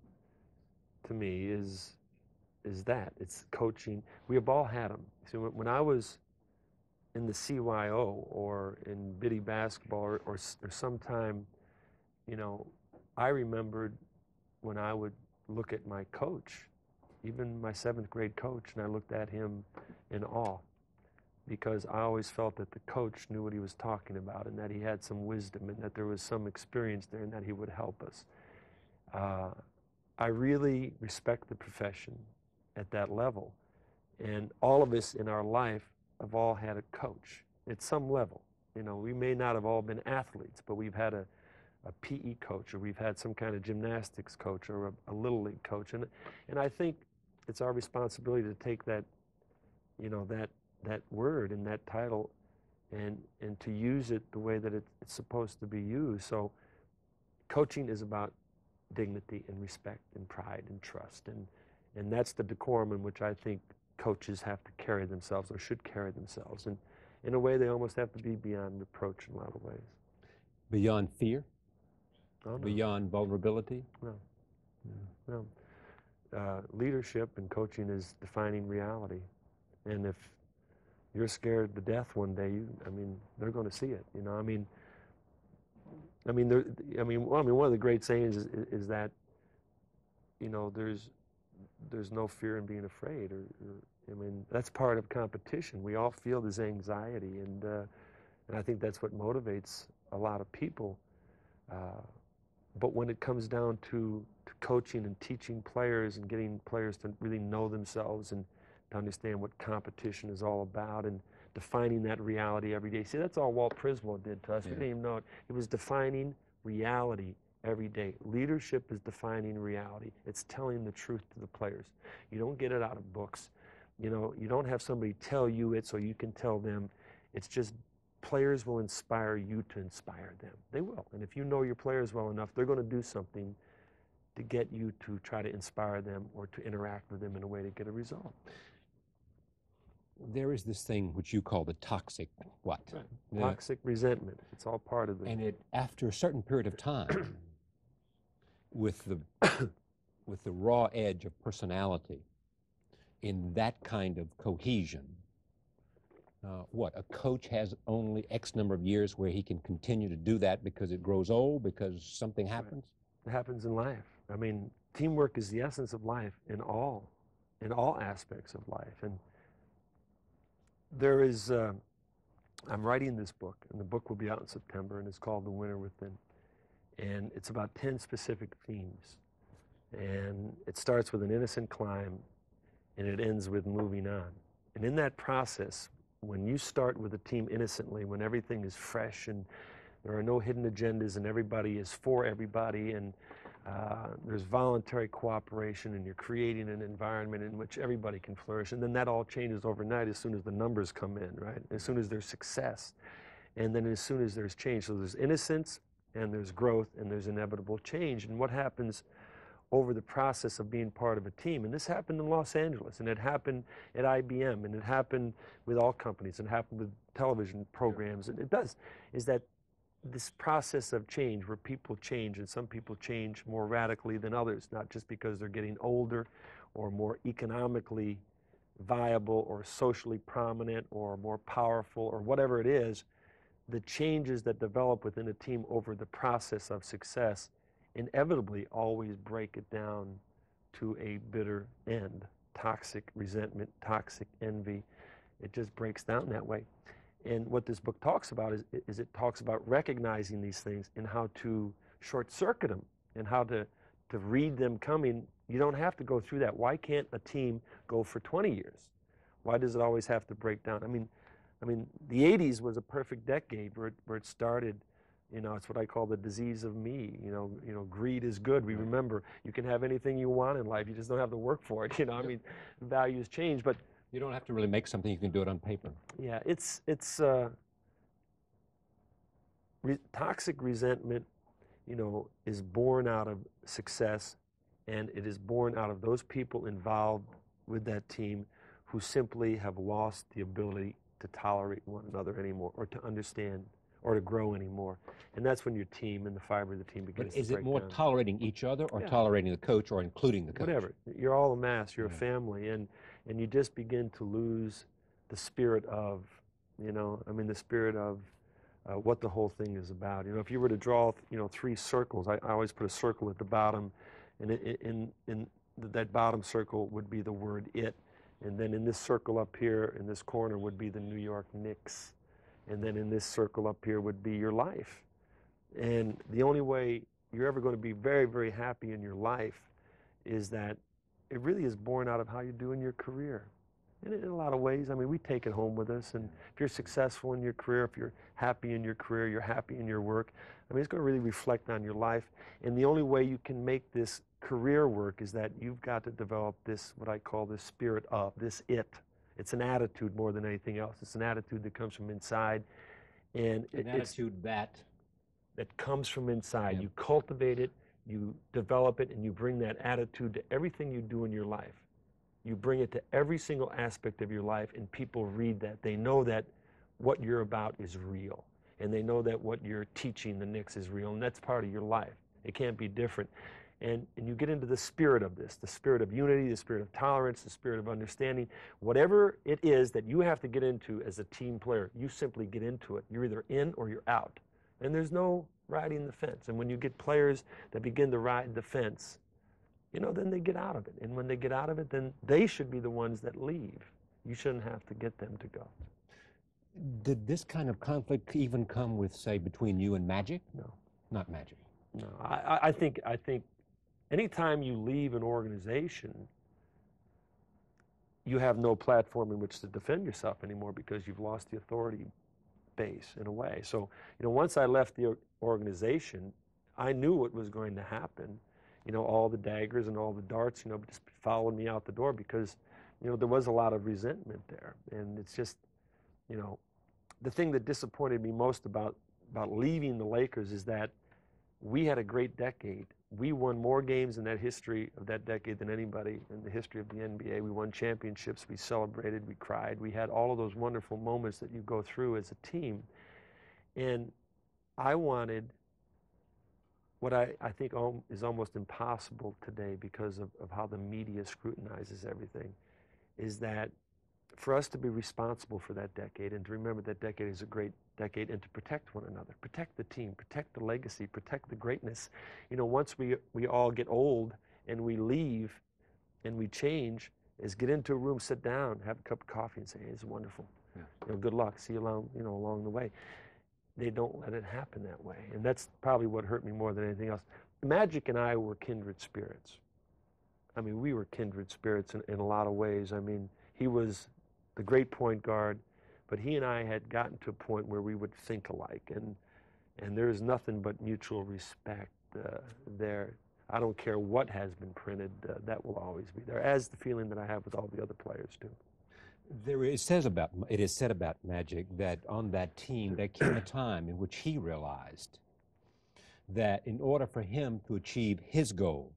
[SPEAKER 2] to me is is that. It's coaching. We have all had them so when, i was in the cyo or in biddy basketball or, or, or sometime you know i remembered when i would look at my coach even my seventh grade coach and i looked at him in awe because i always felt that the coach knew what he was talking about and that he had some wisdom and that there was some experience there and that he would help us uh, I really respect the profession at that level. And all of us in our life have all had a coach at some level. You know, we may not have all been athletes, but we've had a, a PE coach or we've had some kind of gymnastics coach or a, a little league coach. And, and I think it's our responsibility to take that, you know, that, that word and that title and, and to use it the way that it's supposed to be used. So coaching is about dignity and respect and pride and trust. And, and that's the decorum in which I think coaches have to carry themselves or should carry themselves. And in a way, they almost have to be beyond reproach in a lot of ways.
[SPEAKER 1] beyond fear?
[SPEAKER 2] Oh, no.
[SPEAKER 1] beyond vulnerability?
[SPEAKER 2] No. Hmm. No. Uh, leadership and coaching is defining reality. And if you're scared to death one day, you, I mean, they're going to see it. You know, I mean, I mean, there, I mean, well, I mean, one of the great sayings is, is that, you know, there's, there's no fear in being afraid. Or, or, I mean, that's part of competition. We all feel this anxiety, and uh, and I think that's what motivates a lot of people. Uh, but when it comes down to, to coaching and teaching players and getting players to really know themselves and to understand what competition is all about and defining that reality every day. See, that's all Walt Przybylo did to us. We didn't even know it. It was defining reality every day. Leadership is defining reality. It's telling the truth to the players. You don't get it out of books. You know, you don't have somebody tell you it so you can tell them. It's just players will inspire you to inspire them. They will. And if you know your players well enough, they're going to do something to get you to try to inspire them or to interact with them in a way to get a result.
[SPEAKER 1] There is this thing which you call the toxic what? The-
[SPEAKER 2] Toxic resentment. It's all part of the
[SPEAKER 1] and it after a certain period of time with the with the raw edge of personality in that kind of cohesion uh, what a coach has only x number of years where he can continue to do that because it grows old because something happens
[SPEAKER 2] it happens in life. I mean, teamwork is the essence of life in all in all aspects of life. And there is uh, I'm writing this book, and the book will be out in September, and it's called The Winner Within. And it's about 10 specific themes. And it starts with an innocent climb, and it ends with moving on. And in that process, when you start with a team innocently, when everything is fresh and there are no hidden agendas and everybody is for everybody and uh, there's voluntary cooperation and you're creating an environment in which everybody can flourish and then that all changes overnight as soon as the numbers come in right? As soon as there's success and then as soon as there's change. So there's innocence and there's growth and there's inevitable change. And what happens over the process of being part of a team and this happened in los angeles and it happened at ibm and it happened with all companies and happened with television programs and it does is that this process of change where people change and some people change more radically than others not just because they're getting older or more economically viable or socially prominent or more powerful or whatever it is the changes that develop within a team over the process of success inevitably always break it down to a bitter end. Toxic resentment toxic envy it just breaks down that way and what this book talks about is, is it talks about recognizing these things and how to short circuit them and how to, to read them coming. You don't have to go through that. Why can't a team go for 20 years? Why does it always have to break down? I mean, I mean, the 80s was a perfect decade where it, where it started. You know, it's what I call the disease of me. You know, you know, greed is good. We remember you can have anything you want in life. You just don't have to work for it. You know, I mean, values change, but
[SPEAKER 1] you don't have to really make something you can do it on paper
[SPEAKER 2] yeah, it's it's uh, re- toxic resentment. You know, is born out of success, and it is born out of those people involved with that team who simply have lost the ability to tolerate one another anymore, or to understand, or to grow anymore. And that's when your team and the fiber of the team begins
[SPEAKER 1] but is it more
[SPEAKER 2] down.
[SPEAKER 1] tolerating each other or
[SPEAKER 2] Yeah.
[SPEAKER 1] tolerating the coach or including the coach
[SPEAKER 2] whatever. You're all a mass. You're
[SPEAKER 1] Yeah.
[SPEAKER 2] a family, and and you just begin to lose the spirit of, you know, I mean, the spirit of uh, what the whole thing is about. You know, if you were to draw, you know, three circles, I, I always put a circle at the bottom, and i- i- in in that bottom circle would be the word it, and then in this circle up here in this corner would be the New York Knicks, and then in this circle up here would be your life, and the only way you're ever going to be very very happy in your life is that it really is born out of how you do in your career. And in a lot of ways, I mean, we take it home with us. And if you're successful in your career, if you're happy in your career, you're happy in your work, I mean, it's going to really reflect on your life. And the only way you can make this career work is that you've got to develop this, what I call this spirit of, this it. It's an attitude more than anything else. It's an attitude that comes from inside. And it-
[SPEAKER 1] an
[SPEAKER 2] it's,
[SPEAKER 1] attitude that
[SPEAKER 2] that comes from inside.
[SPEAKER 1] Yeah.
[SPEAKER 2] You cultivate it, you develop it, and you bring that attitude to everything you do in your life. You bring it to every single aspect of your life, and people read that. They know that what you're about is real, and they know that what you're teaching the Knicks is real, and that's part of your life. It can't be different. And, and you get into the spirit of this the spirit of unity, the spirit of tolerance, the spirit of understanding. Whatever it is that you have to get into as a team player, you simply get into it. You're either in or you're out. And there's no riding the fence. And when you get players that begin to ride the fence, you know, then they get out of it. And when they get out of it, then they should be the ones that leave. You shouldn't have to get them to go.
[SPEAKER 1] Did this kind of conflict even come with, say, between you and Magic?
[SPEAKER 2] No.
[SPEAKER 1] Not Magic.
[SPEAKER 2] No. I, I think I think anytime you leave an organization, you have no platform in which to defend yourself anymore because you've lost the authority base in a way. So, you know, once I left the organization, I knew what was going to happen. You know, all the daggers and all the darts, you know, just followed me out the door because, you know, there was a lot of resentment there. And it's just, you know, the thing that disappointed me most about about leaving the Lakers is that we had a great decade. We won more games in that history of that decade than anybody in the history of the NBA. We won championships, we celebrated, we cried. We had all of those wonderful moments that you go through as a team. And I wanted what I, I think is almost impossible today because of, of how the media scrutinizes everything is that for us to be responsible for that decade and to remember that decade is a great decade and to protect one another, protect the team, protect the legacy, protect the greatness. You know, once we, we all get old and we leave and we change, is get into a room, sit down, have a cup of coffee and say, hey, it's wonderful. Yeah. You know, good luck. See you along, you know, along the way. They don't let it happen that way. And that's probably what hurt me more than anything else. Magic and I were kindred spirits. I mean, we were kindred spirits in, in a lot of ways. I mean, he was the great point guard, but he and I had gotten to a point where we would think alike, and and there is nothing but mutual respect uh, there. I don't care what has been printed; uh, that will always be there, as the feeling that I have with all the other players too.
[SPEAKER 1] There it says about it is said about Magic that on that team there came a time in which he realized that in order for him to achieve his goal,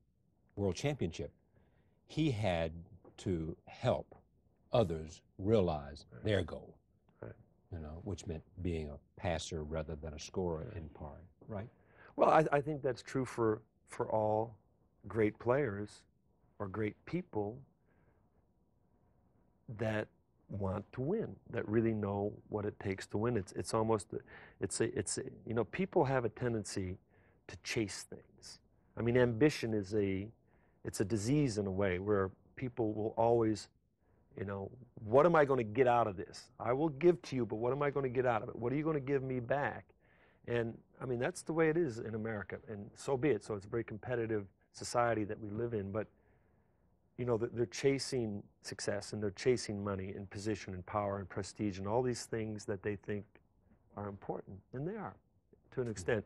[SPEAKER 1] world championship, he had to help others realize right. their goal. Right. You know, which meant being a passer rather than a scorer right. in part, right?
[SPEAKER 2] Well, I, I think that's true for for all great players or great people that want to win, that really know what it takes to win. It's it's almost it's a it's a, you know people have a tendency to chase things. I mean, ambition is a it's a disease in a way where people will always you know, what am I going to get out of this? I will give to you, but what am I going to get out of it? What are you going to give me back? And I mean, that's the way it is in America, and so be it. So it's a very competitive society that we live in, but you know, they're chasing success and they're chasing money and position and power and prestige and all these things that they think are important, and they are to an extent.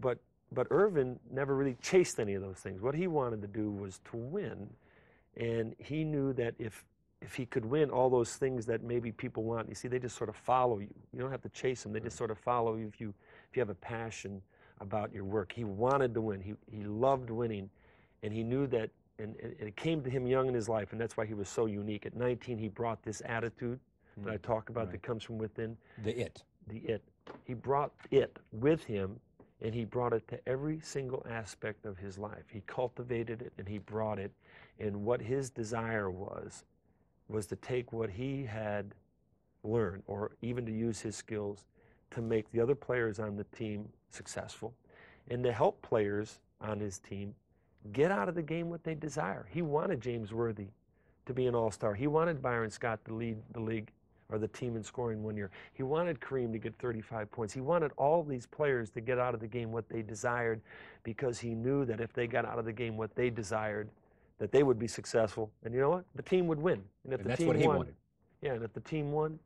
[SPEAKER 2] But but Earvin never really chased any of those things. What he wanted to do was to win and he knew that if if he could win all those things that maybe people want, you see, they just sort of follow you. You don't have to chase them; they just sort of follow you if you if you have a passion about your work. He wanted to win. He he loved winning, and he knew that. And, and it came to him young in his life, and that's why he was so unique. At 19, he brought this attitude mm, that I talk about right. that comes from within.
[SPEAKER 1] The it.
[SPEAKER 2] The it. He brought it with him, and he brought it to every single aspect of his life. He cultivated it, and he brought it and what his desire was, was to take what he had learned, or even to use his skills to make the other players on the team successful, and to help players on his team get out of the game what they desire. He wanted James Worthy to be an all-star. He wanted Byron Scott to lead the league or the team in scoring one year. He wanted Kareem to get 35 points. He wanted all these players to get out of the game what they desired because he knew that if they got out of the game what they desired, that they would be successful. And you know what? The team would win.
[SPEAKER 1] And
[SPEAKER 2] if
[SPEAKER 1] and
[SPEAKER 2] the
[SPEAKER 1] team
[SPEAKER 2] won,
[SPEAKER 1] wanted.
[SPEAKER 2] yeah, and if the team won,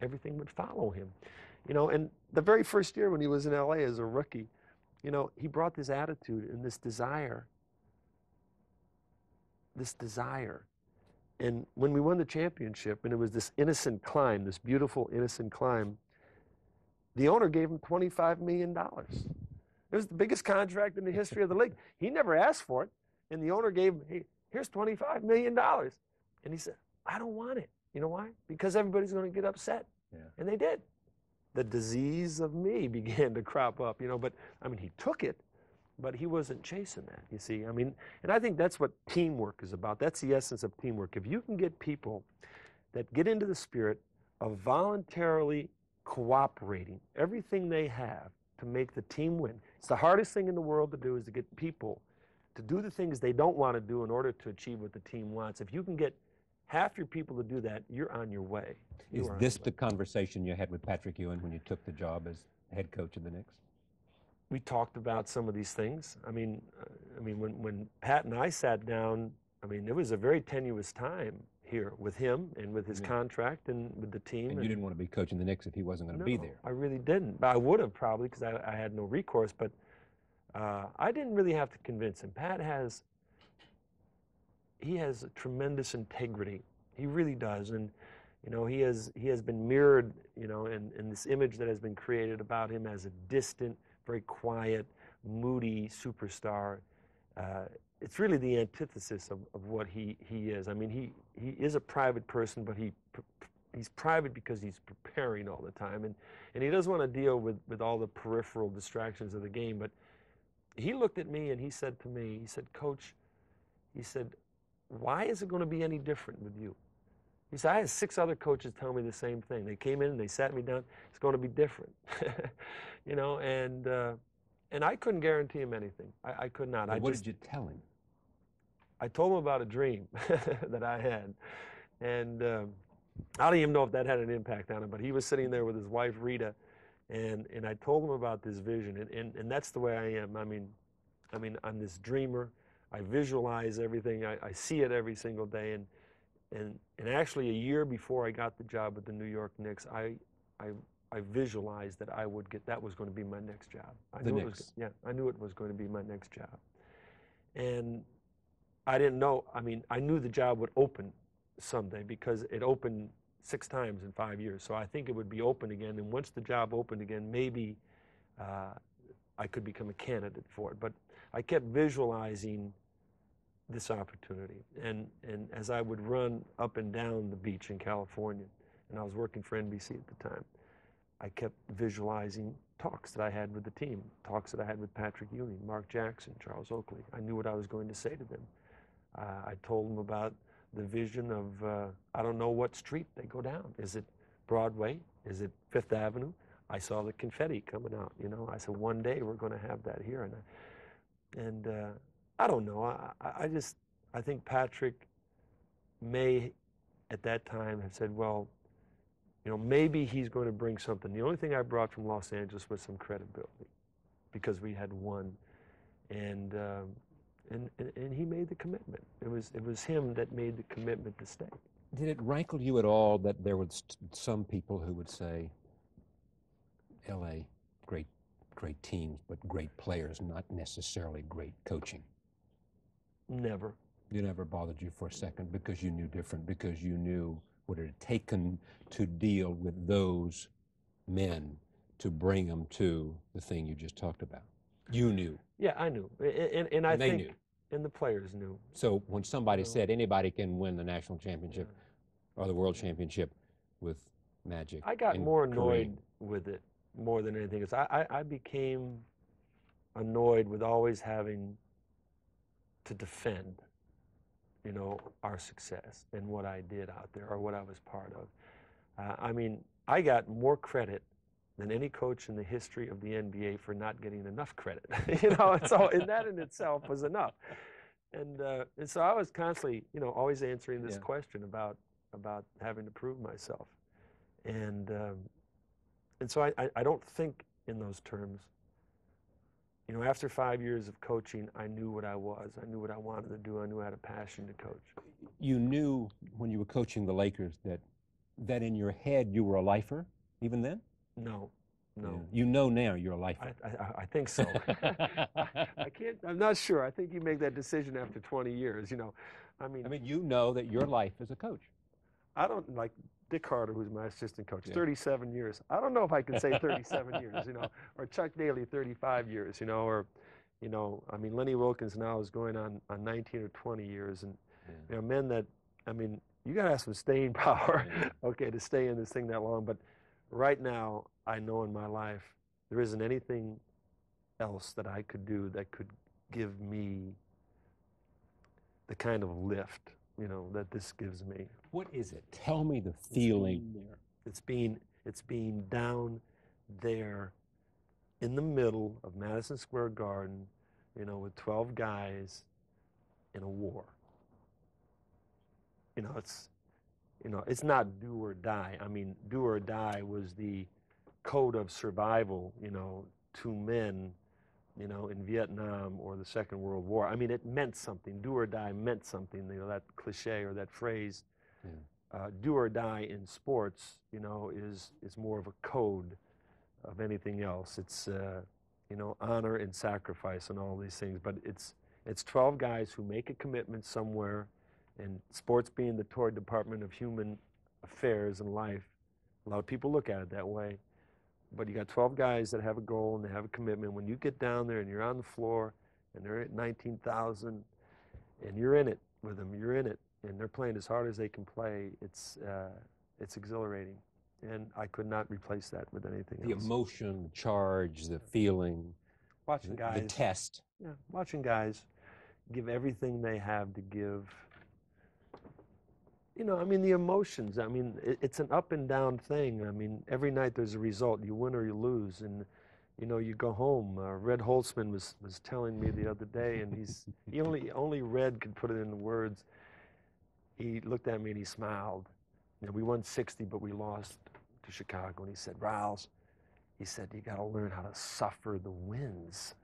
[SPEAKER 2] everything would follow him. You know, and the very first year when he was in LA as a rookie, you know, he brought this attitude and this desire. This desire. And when we won the championship, and it was this innocent climb, this beautiful innocent climb, the owner gave him $25 million. It was the biggest contract in the history of the league. He never asked for it. And the owner gave him, hey, here's $25 million. And he said, I don't want it. You know why? Because everybody's going to get upset.
[SPEAKER 1] Yeah.
[SPEAKER 2] And they did. The disease of me began to crop up, you know, but I mean, he took it, but he wasn't chasing that. You see, I mean, and I think that's what teamwork is about. That's the essence of teamwork. If you can get people that get into the spirit of voluntarily cooperating everything they have to make the team win. It's the hardest thing in the world to do is to get people to do the things they don't want to do in order to achieve what the team wants. If you can get half your people to do that, you're on your way. You
[SPEAKER 1] Is this the
[SPEAKER 2] way.
[SPEAKER 1] conversation you had with Patrick Ewing when you took the job as head coach of the Knicks?
[SPEAKER 2] We talked about some of these things. I mean, I mean, when, when Pat and I sat down, I mean, it was a very tenuous time here with him and with his
[SPEAKER 1] Yeah.
[SPEAKER 2] contract and with the team.
[SPEAKER 1] And you didn't want to be coaching the Knicks if he wasn't going to be
[SPEAKER 2] No,
[SPEAKER 1] there.
[SPEAKER 2] I really didn't. But I would have probably because I, I had no recourse. But uh, I didn't really have to convince him. Pat has he has a tremendous integrity. He really does, and you know he has he has been mirrored, you know, in, in this image that has been created about him as a distant, very quiet, moody superstar. Uh, it's really the antithesis of, of what he, he is. I mean, he, he is a private person, but he he's private because he's preparing all the time, and, and he doesn't want to deal with, with all the peripheral distractions of the game. But he looked at me and he said to me, he said, Coach, he said, why is it going to be any different with you? He said, I had six other coaches tell me the same thing. They came in and they sat me down. It's going to be different, you know. And uh, and I couldn't guarantee him anything. I, I could not. I
[SPEAKER 1] what
[SPEAKER 2] just,
[SPEAKER 1] did you tell him?
[SPEAKER 2] I told him about a dream that I had, and um, I don't even know if that had an impact on him. But he was sitting there with his wife Rita, and and I told him about this vision, and and, and that's the way I am. I mean, I mean, I'm this dreamer. I visualize everything. I, I see it every single day, and and and actually, a year before I got the job with the New York Knicks, I I I visualized that I would get that was going to be my next job. I
[SPEAKER 1] The
[SPEAKER 2] knew it was,
[SPEAKER 1] Knicks.
[SPEAKER 2] yeah, I knew it was going to be my next job, and I didn't know. I mean, I knew the job would open someday because it opened six times in five years. So I think it would be open again. And once the job opened again, maybe uh, I could become a candidate for it. But I kept visualizing this opportunity. And, and as I would run up and down the beach in California, and I was working for NBC at the time, I kept visualizing talks that I had with the team, talks that I had with Patrick Ewing, Mark Jackson, Charles Oakley. I knew what I was going to say to them. Uh, I told them about the vision of uh, I don't know what street they go down. Is it Broadway? Is it Fifth Avenue? I saw the confetti coming out. You know, I said one day we're going to have that here, and I, and uh, I don't know. I, I- just I think Patrick may at that time have said, well, you know, maybe he's going to bring something. The only thing I brought from Los Angeles was some credibility because we had won, and. Um, and, and, and he made the commitment. It was it was him that made the commitment to stay.
[SPEAKER 1] Did it rankle you at all that there was some people who would say, "L.A. great, great teams, but great players, not necessarily great coaching"?
[SPEAKER 2] Never.
[SPEAKER 1] It never bothered you for a second because you knew different, because you knew what it had taken to deal with those men to bring them to the thing you just talked about. You knew,
[SPEAKER 2] Yeah, I knew, A- a- and, and I
[SPEAKER 1] and they
[SPEAKER 2] think,
[SPEAKER 1] knew.
[SPEAKER 2] and the players knew.
[SPEAKER 1] So when somebody said anybody can win the national championship or the world championship with Magic,
[SPEAKER 2] I got
[SPEAKER 1] and
[SPEAKER 2] more
[SPEAKER 1] Kareem,
[SPEAKER 2] annoyed with it more than anything else. I, I, I became annoyed with always having to defend, you know, our success and what I did out there or what I was part of. Uh, I mean, I got more credit than any coach in the history of the NBA for not getting enough credit. you know, and so and that in itself was enough. And uh, and so I was constantly, you know, always answering this
[SPEAKER 1] Yeah.
[SPEAKER 2] question about about having to prove myself. And um, and so I, I, I don't think in those terms. You know, after five years of coaching, I knew what I was. I knew what I wanted to do. I knew I had a passion to coach.
[SPEAKER 1] you knew when you were coaching the Lakers that that in your head you were a lifer, even then.
[SPEAKER 2] No, no.
[SPEAKER 1] Yeah. You know now you're a lifer.
[SPEAKER 2] I, I, I think so. I can't. I'm not sure. I think you make that decision after 20 years. You know, I mean,
[SPEAKER 1] I mean, you know that your life is a coach.
[SPEAKER 2] I don't like Dick Harter, who's my assistant coach.
[SPEAKER 1] Yeah.
[SPEAKER 2] 37 years. I don't know if I can say 37 years. You know, or Chuck Daly, 35 years. You know, or you know, I mean, Lenny Wilkens now is going on on 19 or 20 years, and
[SPEAKER 1] Yeah.
[SPEAKER 2] you know, men that I mean, you got to have some staying power,
[SPEAKER 1] Yeah.
[SPEAKER 2] okay, to stay in this thing that long. But right now, I know in my life there isn't anything else that I could do that could give me the kind of lift, you know, that this gives me.
[SPEAKER 1] What is it? Tell me the feeling.
[SPEAKER 2] there. It's being it's being down there in the middle of Madison Square Garden, you know, with 12 guys in a war. You know, it's you know, it's not do or die. I mean, do or die was the code of survival, you know, to men, you know, in Vietnam or the Second World War. I mean, it meant something. Do or die meant something, you know, that cliche or that phrase.
[SPEAKER 1] Yeah.
[SPEAKER 2] Uh, do or die in sports, you know, is, is more of a code of anything else. It's, uh, you know, honor and sacrifice and all these things. But it's, it's 12 guys who make a commitment somewhere, and sports being the toy department of human affairs and life, a lot of people look at it that way. But you got 12 guys that have a goal and they have a commitment. When you get down there and you're on the floor and they're at 19,000 and you're in it with them, you're in it, and they're playing as hard as they can play, it's, uh, it's exhilarating. And I could not replace that with anything
[SPEAKER 1] The
[SPEAKER 2] else.
[SPEAKER 1] The emotion, charge, the feeling,
[SPEAKER 2] watching guys,
[SPEAKER 1] the test.
[SPEAKER 2] yeah, watching guys give everything they have to give. You know, I mean, the emotions. I mean, it, it's an up and down thing. I mean, every night there's a result. You win or you lose, and you know, you go home. Uh, Red Holzman was was telling me the other day, and he's he only only Red could put it into words. He looked at me and he smiled. You know, we won 60, but we lost to Chicago. And he said, Riles, he said, you got to learn how to suffer the wins.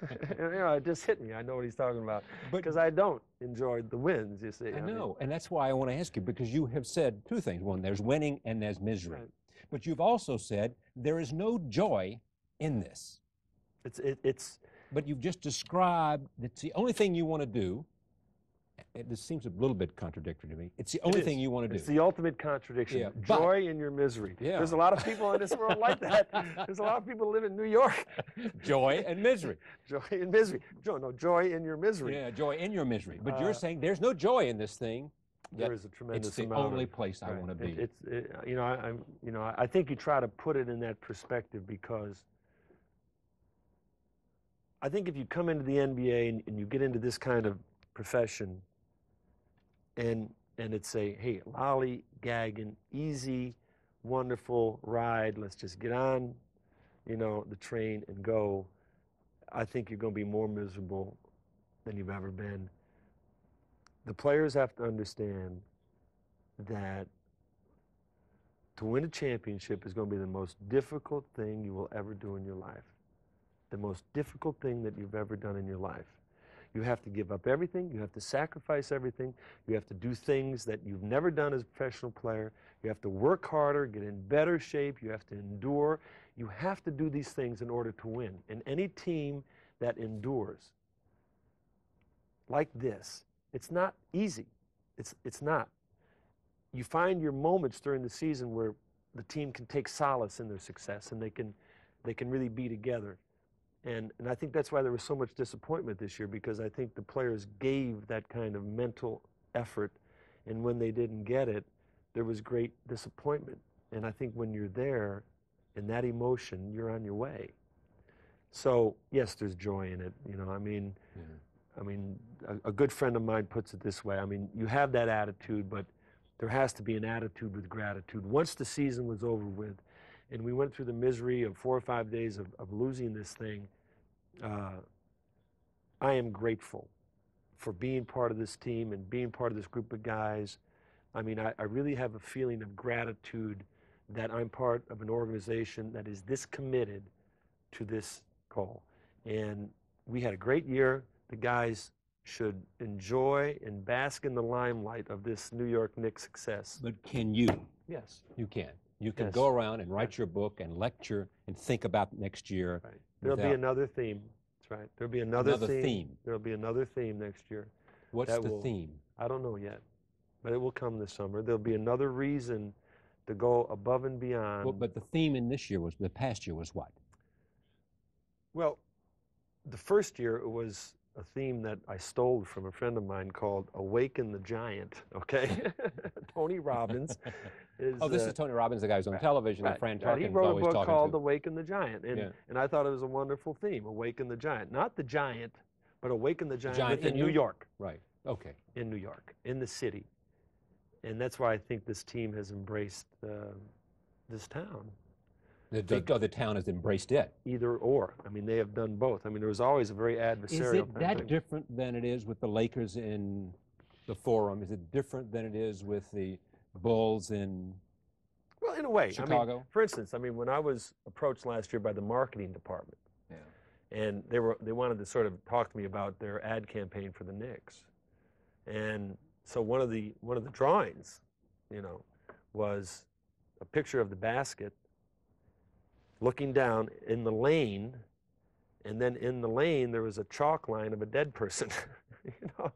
[SPEAKER 2] you know, it just hit me. I know what he's talking about because I don't enjoy the wins. You see,
[SPEAKER 1] I
[SPEAKER 2] mean,
[SPEAKER 1] know, and that's why I want to ask you because you have said two things. One, there's winning and there's misery.
[SPEAKER 2] Right.
[SPEAKER 1] But you've also said there is no joy in this.
[SPEAKER 2] it's it, it's
[SPEAKER 1] But you've just described that's the only thing you want to do. It, this seems a little bit contradictory to me. It's the only
[SPEAKER 2] is.
[SPEAKER 1] thing you want to do.
[SPEAKER 2] it's the ultimate contradiction.
[SPEAKER 1] Yeah, but-
[SPEAKER 2] joy in your misery.
[SPEAKER 1] Yeah.
[SPEAKER 2] There's a lot of people in this world like that. There's a lot of people live in New York.
[SPEAKER 1] joy and misery.
[SPEAKER 2] joy and misery. Joy, no joy in your misery.
[SPEAKER 1] Yeah, joy in your misery. But
[SPEAKER 2] Uh,
[SPEAKER 1] you're saying there's no joy in this thing.
[SPEAKER 2] There is a tremendous
[SPEAKER 1] it's the
[SPEAKER 2] amount
[SPEAKER 1] only
[SPEAKER 2] of,
[SPEAKER 1] place I
[SPEAKER 2] Right.
[SPEAKER 1] want to be.
[SPEAKER 2] It, it's it, you know I, I'm you know I think you try to put it in that perspective because I think if you come into the NBA and, and you get into this kind of profession, and and it's a hey lollygagging easy, wonderful ride. Let's just get on, you know, the train and go. I think you're going to be more miserable than you've ever been. The players have to understand that to win a championship is going to be the most difficult thing you will ever do in your life. The most difficult thing that you've ever done in your life. You have to give up everything. You have to sacrifice everything. You have to do things that you've never done as a professional player. You have to work harder, get in better shape. You have to endure. You have to do these things in order to win. And any team that endures like this, it's not easy. It's, it's not. You find your moments during the season where the team can take solace in their success and they can, they can really be together. And, and I think that's why there was so much disappointment this year because I think the players gave that kind of mental effort. And when they didn't get it, there was great disappointment. And I think when you're there in that emotion, you're on your way. So, yes, there's joy in it. You know, I mean,
[SPEAKER 1] Yeah.
[SPEAKER 2] I mean, a, a good friend of mine puts it this way. I mean, you have that attitude, but there has to be an attitude with gratitude. Once the season was over with, and we went through the misery of four or five days of, of losing this thing, uh, I am grateful for being part of this team and being part of this group of guys. I mean, I, I really have a feeling of gratitude that I'm part of an organization that is this committed to this goal. And we had a great year. The guys should enjoy and bask in the limelight of this New York Knicks success.
[SPEAKER 1] But can you?
[SPEAKER 2] Yes.
[SPEAKER 1] You can. You can
[SPEAKER 2] Yes.
[SPEAKER 1] go around and write your book and lecture and think about next year.
[SPEAKER 2] Right. There'll be another theme. That's right. There'll be another,
[SPEAKER 1] Another
[SPEAKER 2] theme.
[SPEAKER 1] theme.
[SPEAKER 2] There'll be another theme next year.
[SPEAKER 1] What's the
[SPEAKER 2] will-
[SPEAKER 1] theme?
[SPEAKER 2] I don't know yet, but it will come this summer. There'll be another reason to go above and beyond.
[SPEAKER 1] Well, but the theme in this year was the past year was what?
[SPEAKER 2] Well, the first year it was a theme that I stole from a friend of mine called Awaken the Giant, okay? Tony Robbins. is,
[SPEAKER 1] Oh, this
[SPEAKER 2] uh,
[SPEAKER 1] is Tony Robbins, the guy who's on
[SPEAKER 2] right,
[SPEAKER 1] television,
[SPEAKER 2] right,
[SPEAKER 1] and Fran
[SPEAKER 2] right. He wrote a book called
[SPEAKER 1] to.
[SPEAKER 2] Awaken the Giant, and
[SPEAKER 1] Yeah.
[SPEAKER 2] and I thought it was a wonderful theme, Awaken the Giant, not the giant, but Awaken the Giant,
[SPEAKER 1] giant
[SPEAKER 2] within
[SPEAKER 1] in
[SPEAKER 2] New
[SPEAKER 1] you?
[SPEAKER 2] York,
[SPEAKER 1] Right. Okay.
[SPEAKER 2] in New York, in the city, and that's why I think this team has embraced uh, this town.
[SPEAKER 1] The, the, oh, the town has embraced it.
[SPEAKER 2] Either or. I mean, they have done both. I mean, there was always a very adversarial.
[SPEAKER 1] Is
[SPEAKER 2] adversarial.
[SPEAKER 1] it that
[SPEAKER 2] thing.
[SPEAKER 1] different than it is with the Lakers in the Forum? Is it different than it is with the Bulls in
[SPEAKER 2] Well, in a way. I mean,
[SPEAKER 1] Chicago?
[SPEAKER 2] for instance, I mean, when I was approached last year by the marketing department,
[SPEAKER 1] Yeah.
[SPEAKER 2] and they were they wanted to sort of talk to me about their ad campaign for the Knicks, and so one of the one of the drawings, you know, was a picture of the basket looking down in the lane, and then in the lane there was a chalk line of a dead person. you know,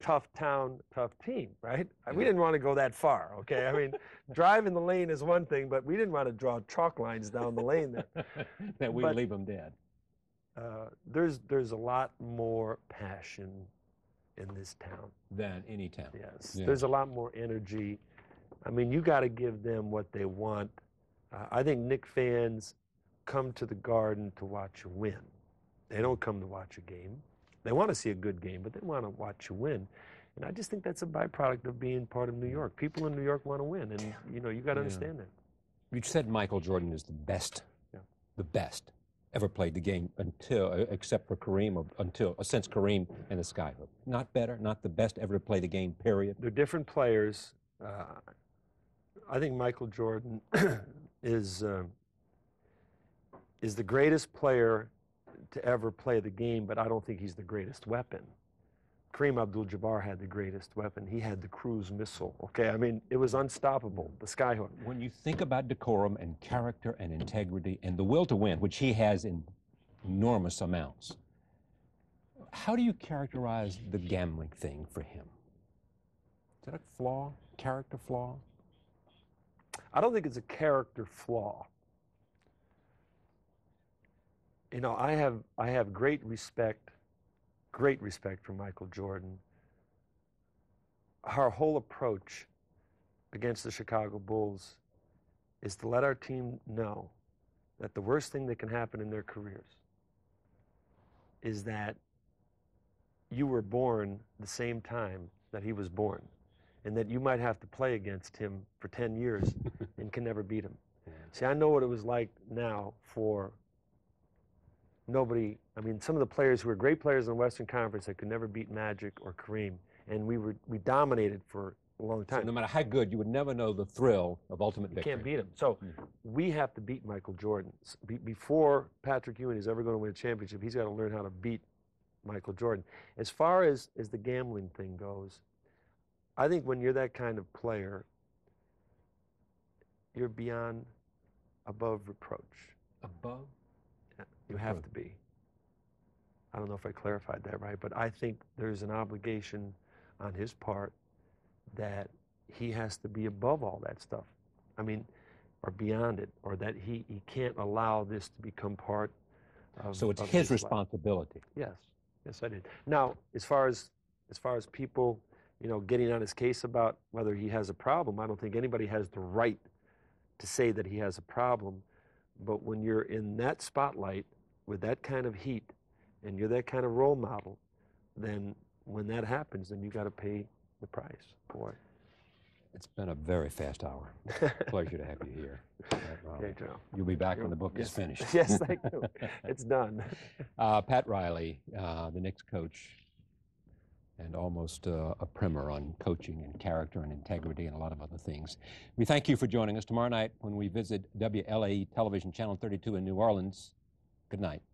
[SPEAKER 2] tough town, tough team, right? We didn't want to go that far, okay? I mean, driving the lane is one thing, but we didn't want to draw chalk lines down the lane there.
[SPEAKER 1] that we
[SPEAKER 2] But-
[SPEAKER 1] leave them dead.
[SPEAKER 2] Uh, there's there's a lot more passion in this town.
[SPEAKER 1] Than any town.
[SPEAKER 2] Yes,
[SPEAKER 1] Yeah.
[SPEAKER 2] there's a lot more energy. I mean, you got to give them what they want. Uh, I think Knick fans come to the Garden to watch a win. They don't come to watch a game. They want to see a good game, but they want to watch you win. And I just think that's a byproduct of being part of New York. People in New York want to win, and you know you got to
[SPEAKER 1] Yeah.
[SPEAKER 2] understand that.
[SPEAKER 1] You said Michael Jordan is the best,
[SPEAKER 2] Yeah.
[SPEAKER 1] the best ever played the game until, uh, except for Kareem, or until uh, since Kareem and the Skyhook. Not better, not the best ever to play the game. Period.
[SPEAKER 2] they're different players. Uh, I think Michael Jordan is uh, is the greatest player to ever play the game, but I don't think he's the greatest weapon. Kareem Abdul-Jabbar had the greatest weapon. He had the cruise missile. Okay, I mean it was unstoppable. The skyhook.
[SPEAKER 1] When you think about decorum and character and integrity and the will to win, which he has in enormous amounts, how do you characterize the gambling thing for him? Is that a flaw, character flaw?
[SPEAKER 2] I don't think it's a character flaw. You know, I have I have great respect, great respect for Michael Jordan. Our whole approach against the Chicago Bulls is to let our team know that the worst thing that can happen in their careers is that you were born the same time that he was born and that you might have to play against him for 10 years and can never beat him. See, I know what it was like now for nobody. I mean, some of the players who were great players in the Western Conference that could never beat Magic or Kareem, and we were we dominated for a long
[SPEAKER 1] So
[SPEAKER 2] time.
[SPEAKER 1] no matter how good, you would never know the thrill of ultimate victory.
[SPEAKER 2] You
[SPEAKER 1] victory.
[SPEAKER 2] can't beat him. So
[SPEAKER 1] Mhm.
[SPEAKER 2] we have to beat Michael Jordan. Be- before Patrick Ewing is ever going to win a championship, he's got to learn how to beat Michael Jordan. As far as, as the gambling thing goes, I think when you're that kind of player, you're beyond above reproach.
[SPEAKER 1] Above?
[SPEAKER 2] You have to be. I don't know if I clarified that right, but I think there's an obligation on his part that he has to be above all that stuff. I mean, or beyond it, or that he, he can't allow this to become part of
[SPEAKER 1] So it's
[SPEAKER 2] of
[SPEAKER 1] his
[SPEAKER 2] life.
[SPEAKER 1] responsibility.
[SPEAKER 2] Yes, yes, I did. Now, as far as as far as people, you know, getting on his case about whether he has a problem, I don't think anybody has the right to say that he has a problem. But when you're in that spotlight with that kind of heat, and you're that kind of role model, then when that happens, then you got to pay the price for it.
[SPEAKER 1] It's been a very fast hour. Pleasure to have you here. Pat.
[SPEAKER 2] Okay, Joe.
[SPEAKER 1] You'll be back when the book is finished.
[SPEAKER 2] Yes, thank you. It's done.
[SPEAKER 1] Uh, Pat Riley, uh, the Knicks coach, and almost uh, a primer on coaching and character and integrity and a lot of other things. We thank you for joining us tomorrow night when we visit WLAE Television Channel 32 in New Orleans. Good night.